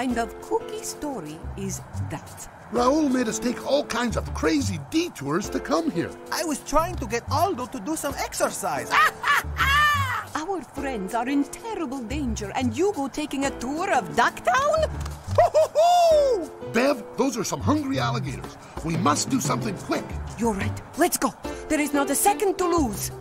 Speaker 6: Kind of cookie story is that?
Speaker 7: Raoul made us take all kinds of crazy detours to come here.
Speaker 14: I was trying to get Aldo to do some exercise.
Speaker 6: Our friends are in terrible danger, and you go taking a tour of Ducktown?
Speaker 7: Bev, those are some hungry alligators. We must do something quick.
Speaker 6: You're right. Let's go. There is not a second to lose.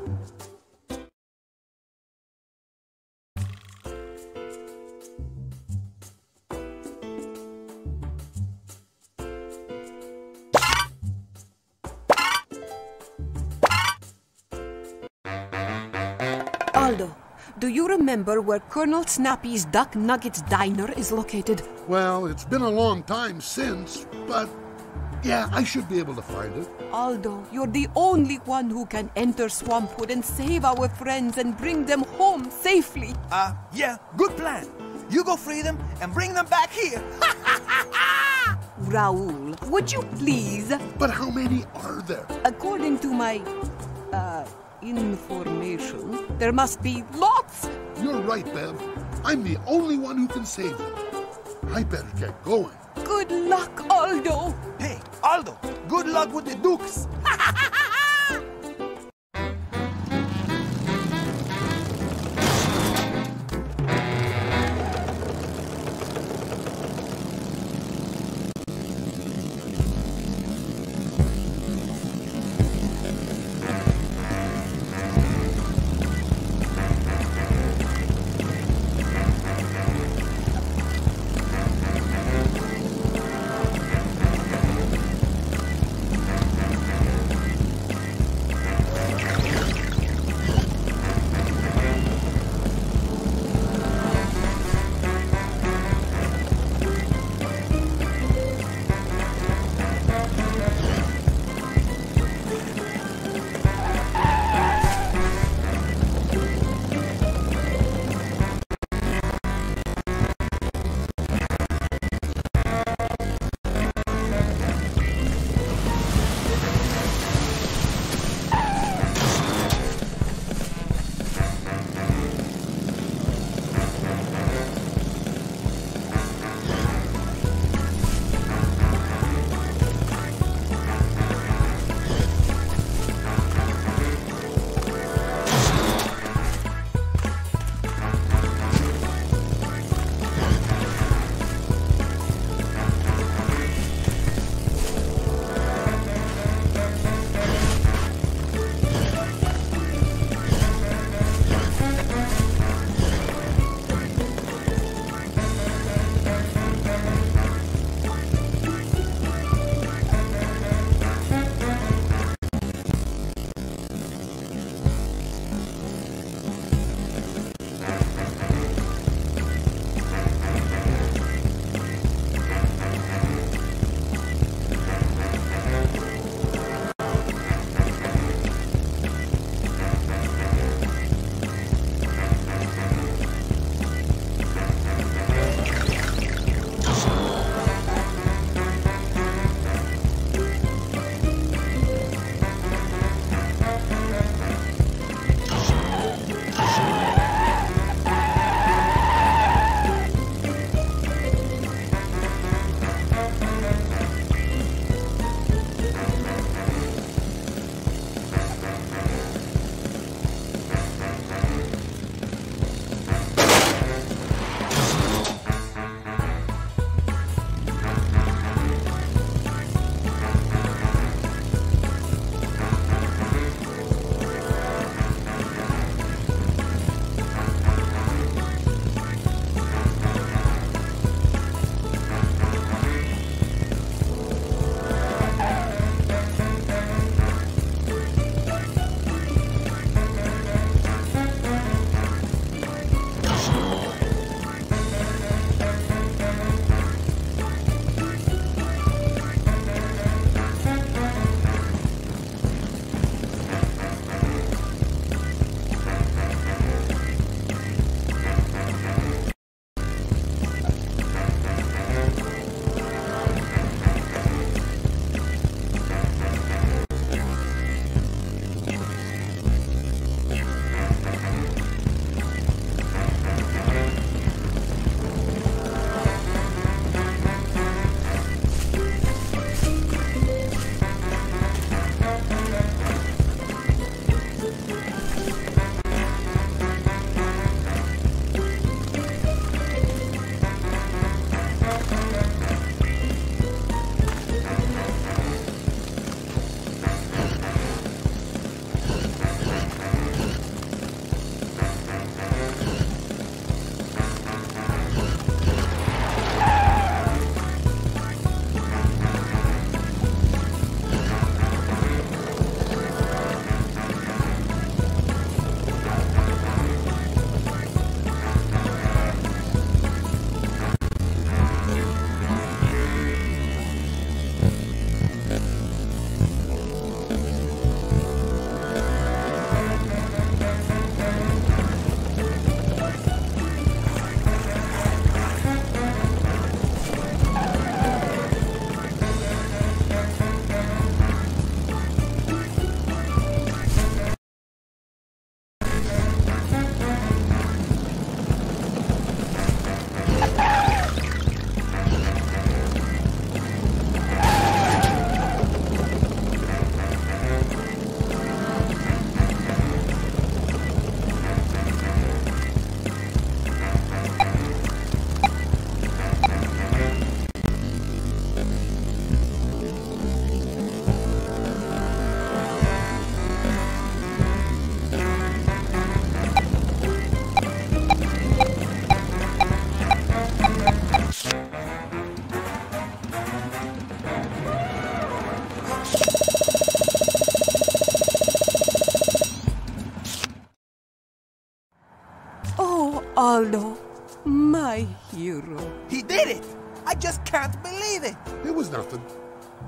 Speaker 6: Remember where Colonel Snappy's Duck Nuggets Diner is located?
Speaker 7: Well, it's been a long time since, but yeah, I should be able to find it.
Speaker 6: Aldo, you're the only one who can enter Swampwood and save our friends and bring them home safely.
Speaker 14: Uh, yeah, good plan. You go free them and bring them back here.
Speaker 6: Raoul, would you please?
Speaker 7: But how many are there?
Speaker 6: According to my, uh, information, there must be lots.
Speaker 7: You're right, Bev. I'm the only one who can save them. I better get going.
Speaker 6: Good luck, Aldo.
Speaker 14: Hey, Aldo, good luck with the Dukes.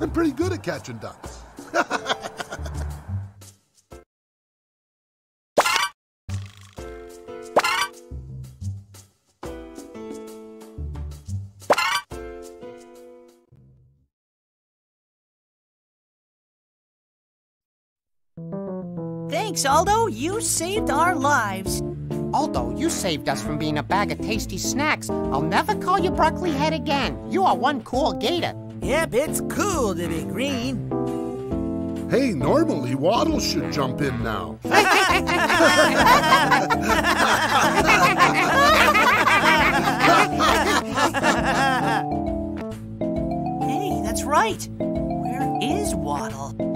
Speaker 7: I'm pretty good at catching ducks.
Speaker 1: Thanks, Aldo. You saved our lives.
Speaker 4: Aldo, you saved us from being a bag of tasty snacks. I'll never call you Broccoli Head again. You are one cool gator.
Speaker 5: Yep, it's cool to be green.
Speaker 7: Hey, normally Waddle should jump in now.
Speaker 1: Hey, that's right. Where is Waddle?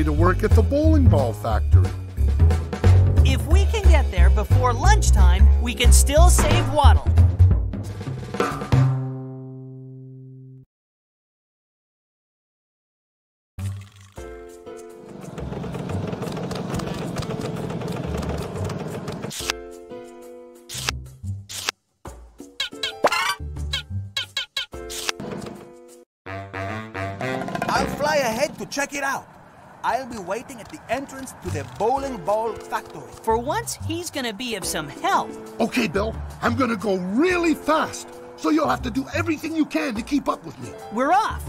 Speaker 7: Way to work at the bowling ball factory.
Speaker 1: If we can get there before lunchtime, we can still save Waddle.
Speaker 14: I'll fly ahead to check it out. I'll be waiting at the entrance to the bowling ball factory.
Speaker 1: For once, he's gonna be of some help.
Speaker 7: Okay, Bill, I'm gonna go really fast, so you'll have to do everything you can to keep up with me.
Speaker 1: We're off.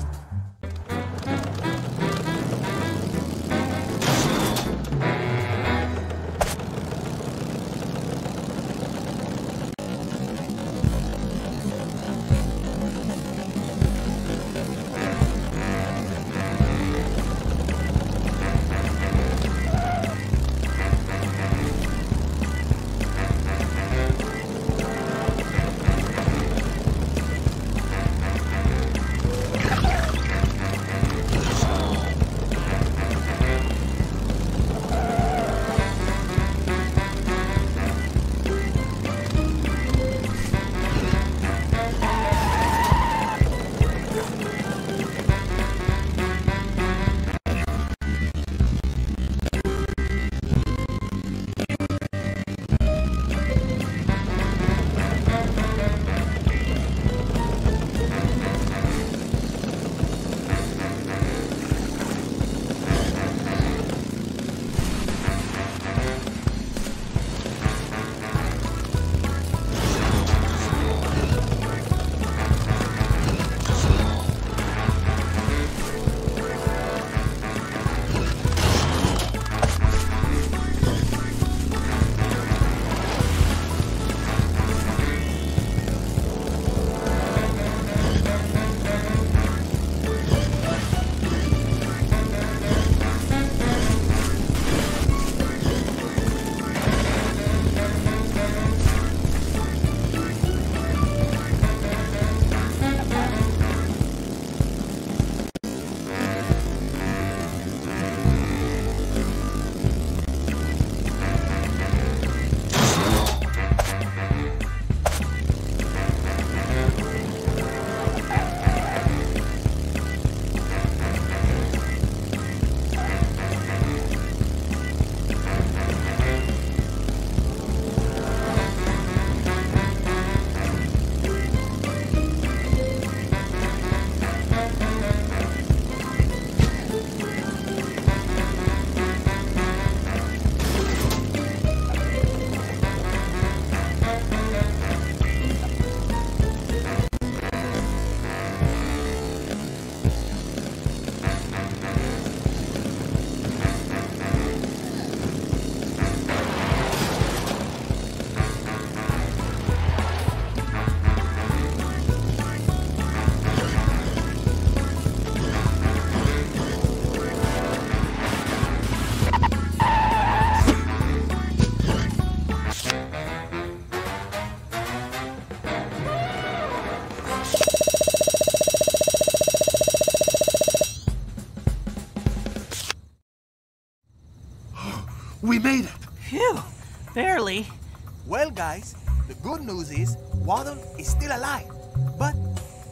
Speaker 14: Waddle is still alive, but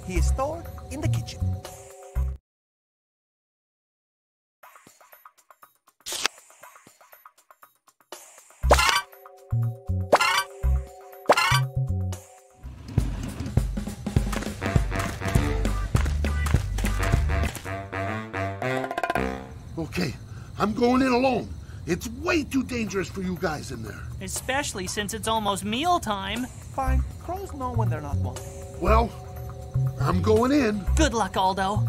Speaker 14: he is stored in the kitchen.
Speaker 7: Okay, I'm going in alone. It's way too dangerous for you guys in there.
Speaker 1: Especially since it's almost mealtime.
Speaker 14: Fine. Know when they're not wanted.
Speaker 7: Well, I'm going in.
Speaker 1: Good luck, Aldo.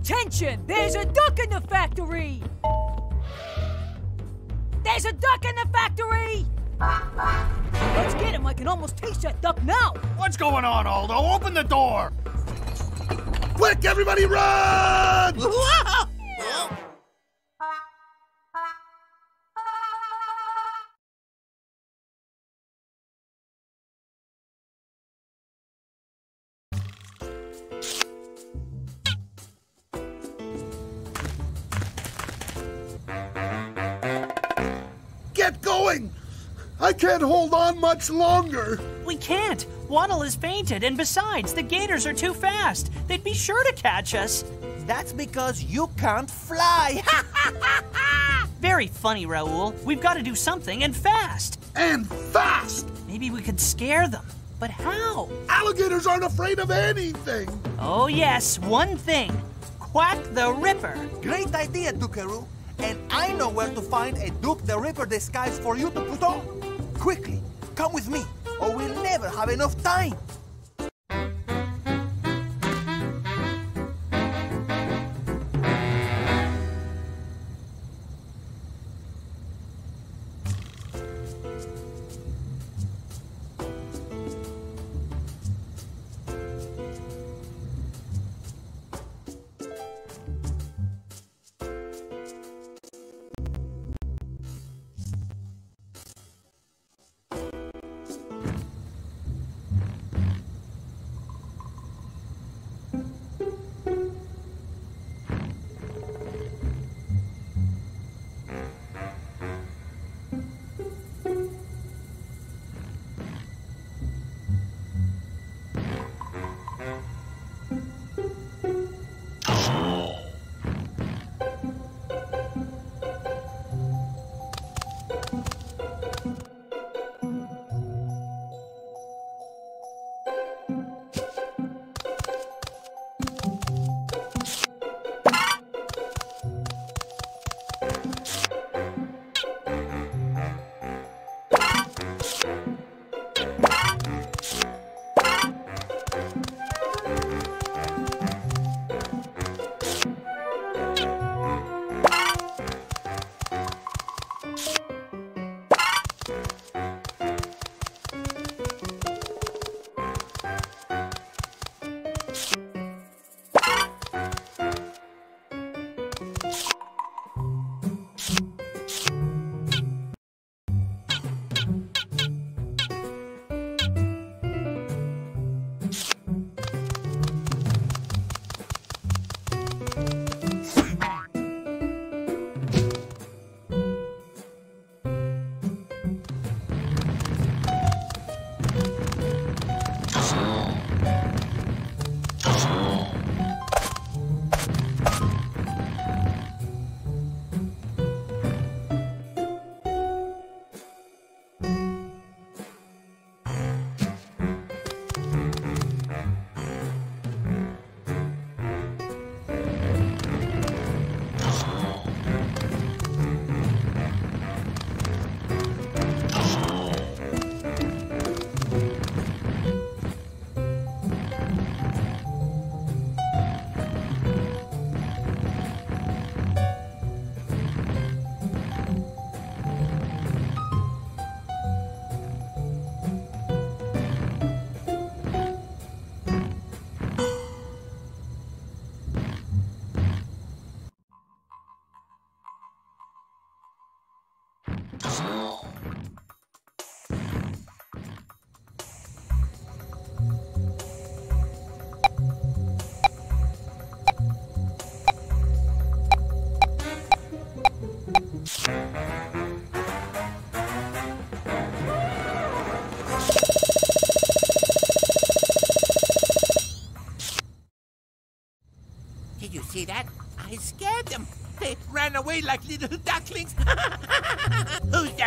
Speaker 12: Attention! There's a duck in the factory! There's a duck in the factory! Let's get him. I can almost taste that duck now.
Speaker 9: What's going on, Aldo? Open the door!
Speaker 7: Quick, everybody run! Get can't hold on much longer.
Speaker 1: We can't. Waddle is fainted, and besides, the gators are too fast. They'd be sure to catch us.
Speaker 14: That's because you can't fly.
Speaker 1: Very funny, Raoul. We've got to do something and fast.
Speaker 7: And fast!
Speaker 1: Maybe we could scare them. But how?
Speaker 7: Alligators aren't afraid of anything.
Speaker 1: Oh, yes, one thing Quack the Ripper.
Speaker 14: Great idea, Dukaroo. And I know where to find a Duke the Ripper disguise for you to put on. Quickly, come with me, or we'll never have enough time.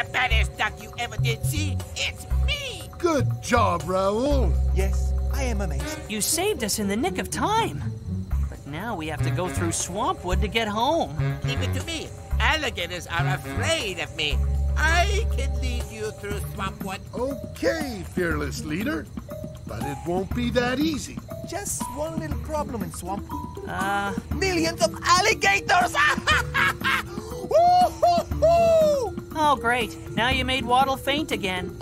Speaker 8: The baddest duck you ever did see? It's me!
Speaker 7: Good job, Raoul.
Speaker 14: Yes, I am amazing.
Speaker 1: You saved us in the nick of time. But now we have to go through Swampwood to get home.
Speaker 8: Leave it to me. Alligators are afraid of me. I can lead you through Swampwood.
Speaker 7: Okay, fearless leader. But it won't be that easy.
Speaker 14: just one little problem in swamp.
Speaker 1: Uh,
Speaker 14: Millions of alligators!
Speaker 1: Oh, great. Now you made Waddle faint again.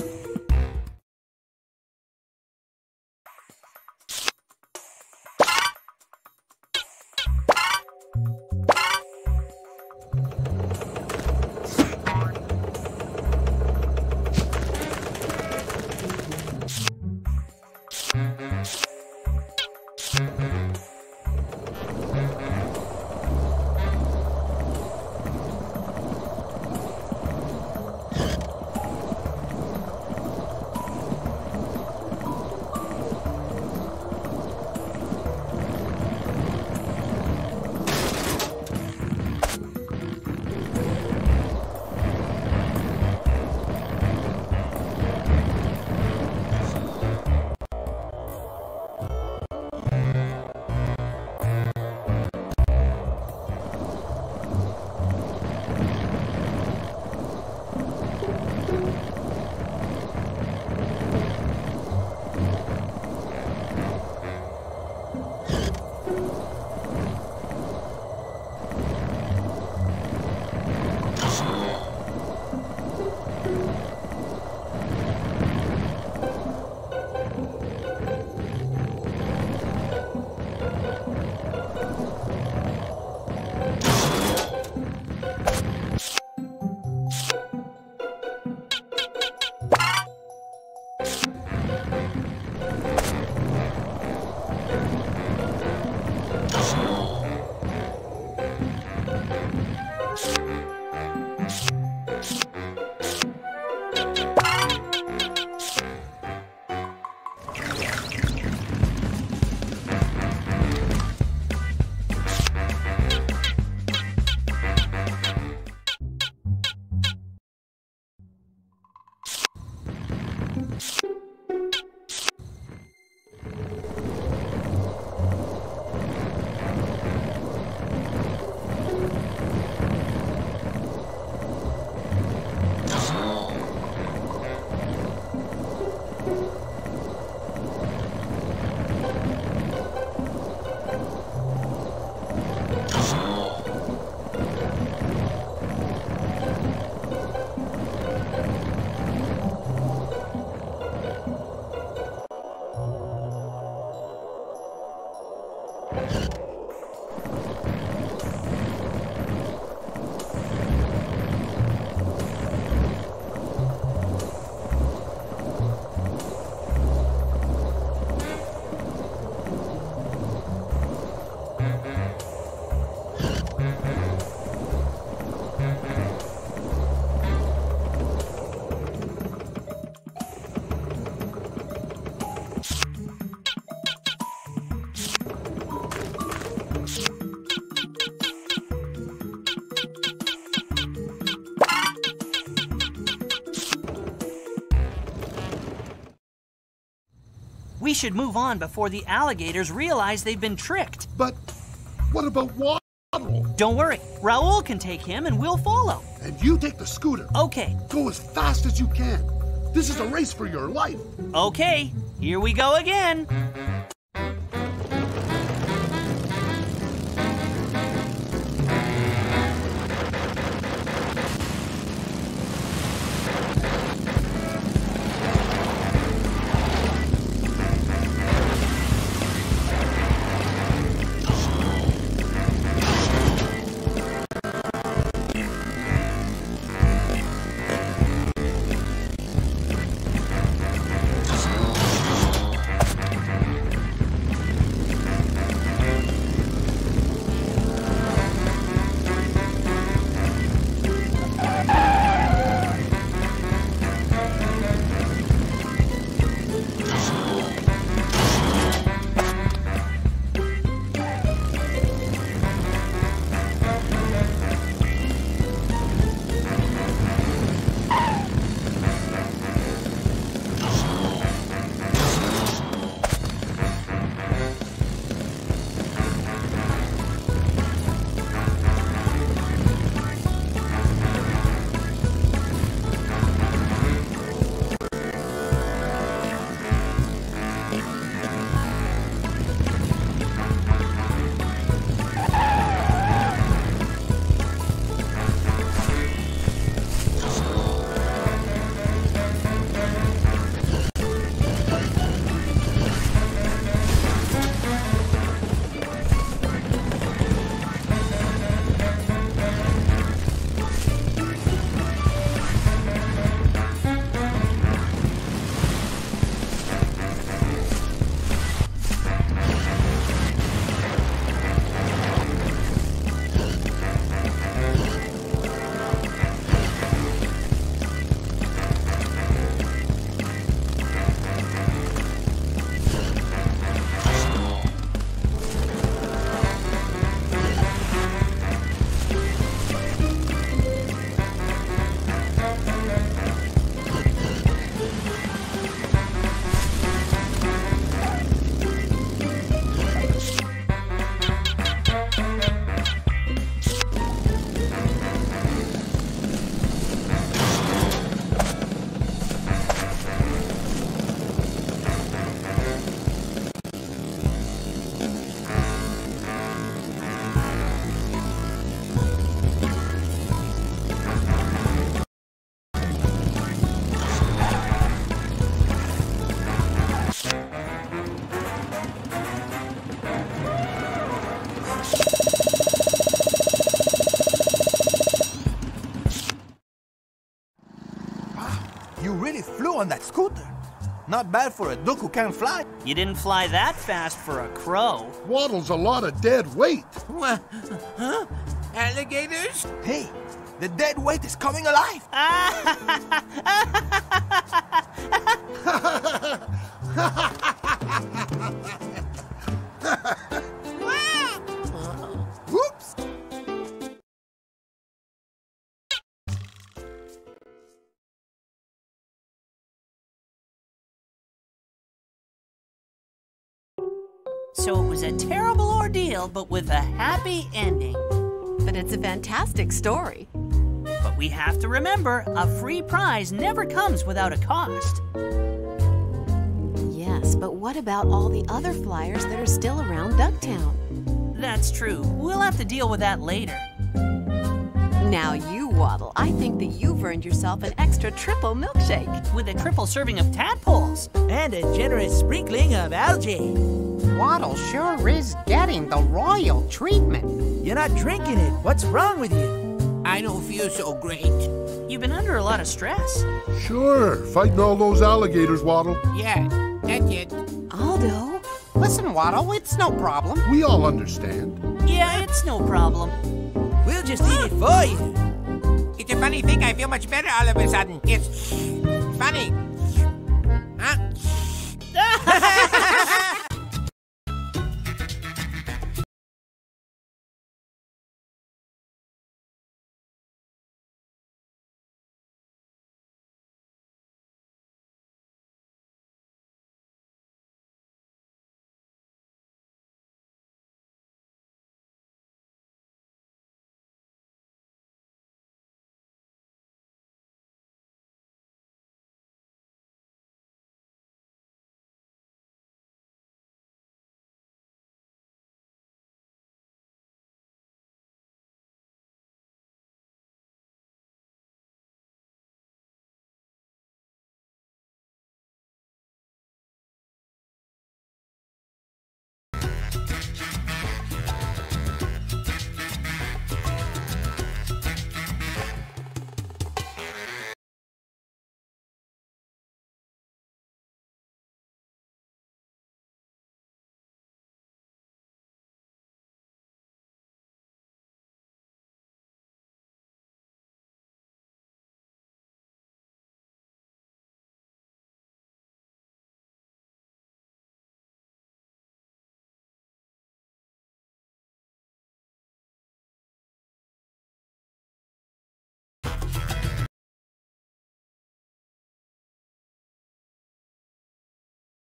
Speaker 1: Should move on before the alligators realize they've been tricked.
Speaker 7: But what about Waddle?
Speaker 1: Don't worry. Raoul can take him and we'll follow.
Speaker 7: And you take the scooter.
Speaker 1: Okay.
Speaker 7: Go as fast as you can. This is a race for your life.
Speaker 1: Okay. Here we go again.
Speaker 14: Not bad for a duck who can't fly.
Speaker 1: You didn't fly that fast for a crow.
Speaker 7: Waddle's a lot of dead weight.
Speaker 5: What? Huh? Alligators?
Speaker 14: Hey, the dead weight is coming alive.
Speaker 1: A terrible ordeal, but with a happy ending.
Speaker 6: But it's a fantastic story.
Speaker 1: But we have to remember a free prize never comes without a cost.
Speaker 6: Yes, but what about all the other flyers that are still around Ducktown?
Speaker 1: That's true. We'll have to deal with that later.
Speaker 6: Now you Waddle. I think that you've earned yourself an extra triple milkshake.
Speaker 1: With a triple serving of tadpoles.
Speaker 3: And a generous sprinkling of algae.
Speaker 4: Waddle sure is getting the royal treatment.
Speaker 3: You're not drinking it. What's wrong with you?
Speaker 5: I don't feel so great.
Speaker 1: You've been under a lot of stress.
Speaker 7: Sure, fighting all those alligators, Waddle.
Speaker 5: Yeah, that's it.
Speaker 6: Aldo?
Speaker 4: Listen, Waddle, it's no problem.
Speaker 7: We all understand.
Speaker 1: Yeah, it's no problem.
Speaker 3: We'll just eat it for you.
Speaker 5: It's a funny thing. I feel much better all of a sudden. It's funny. Huh?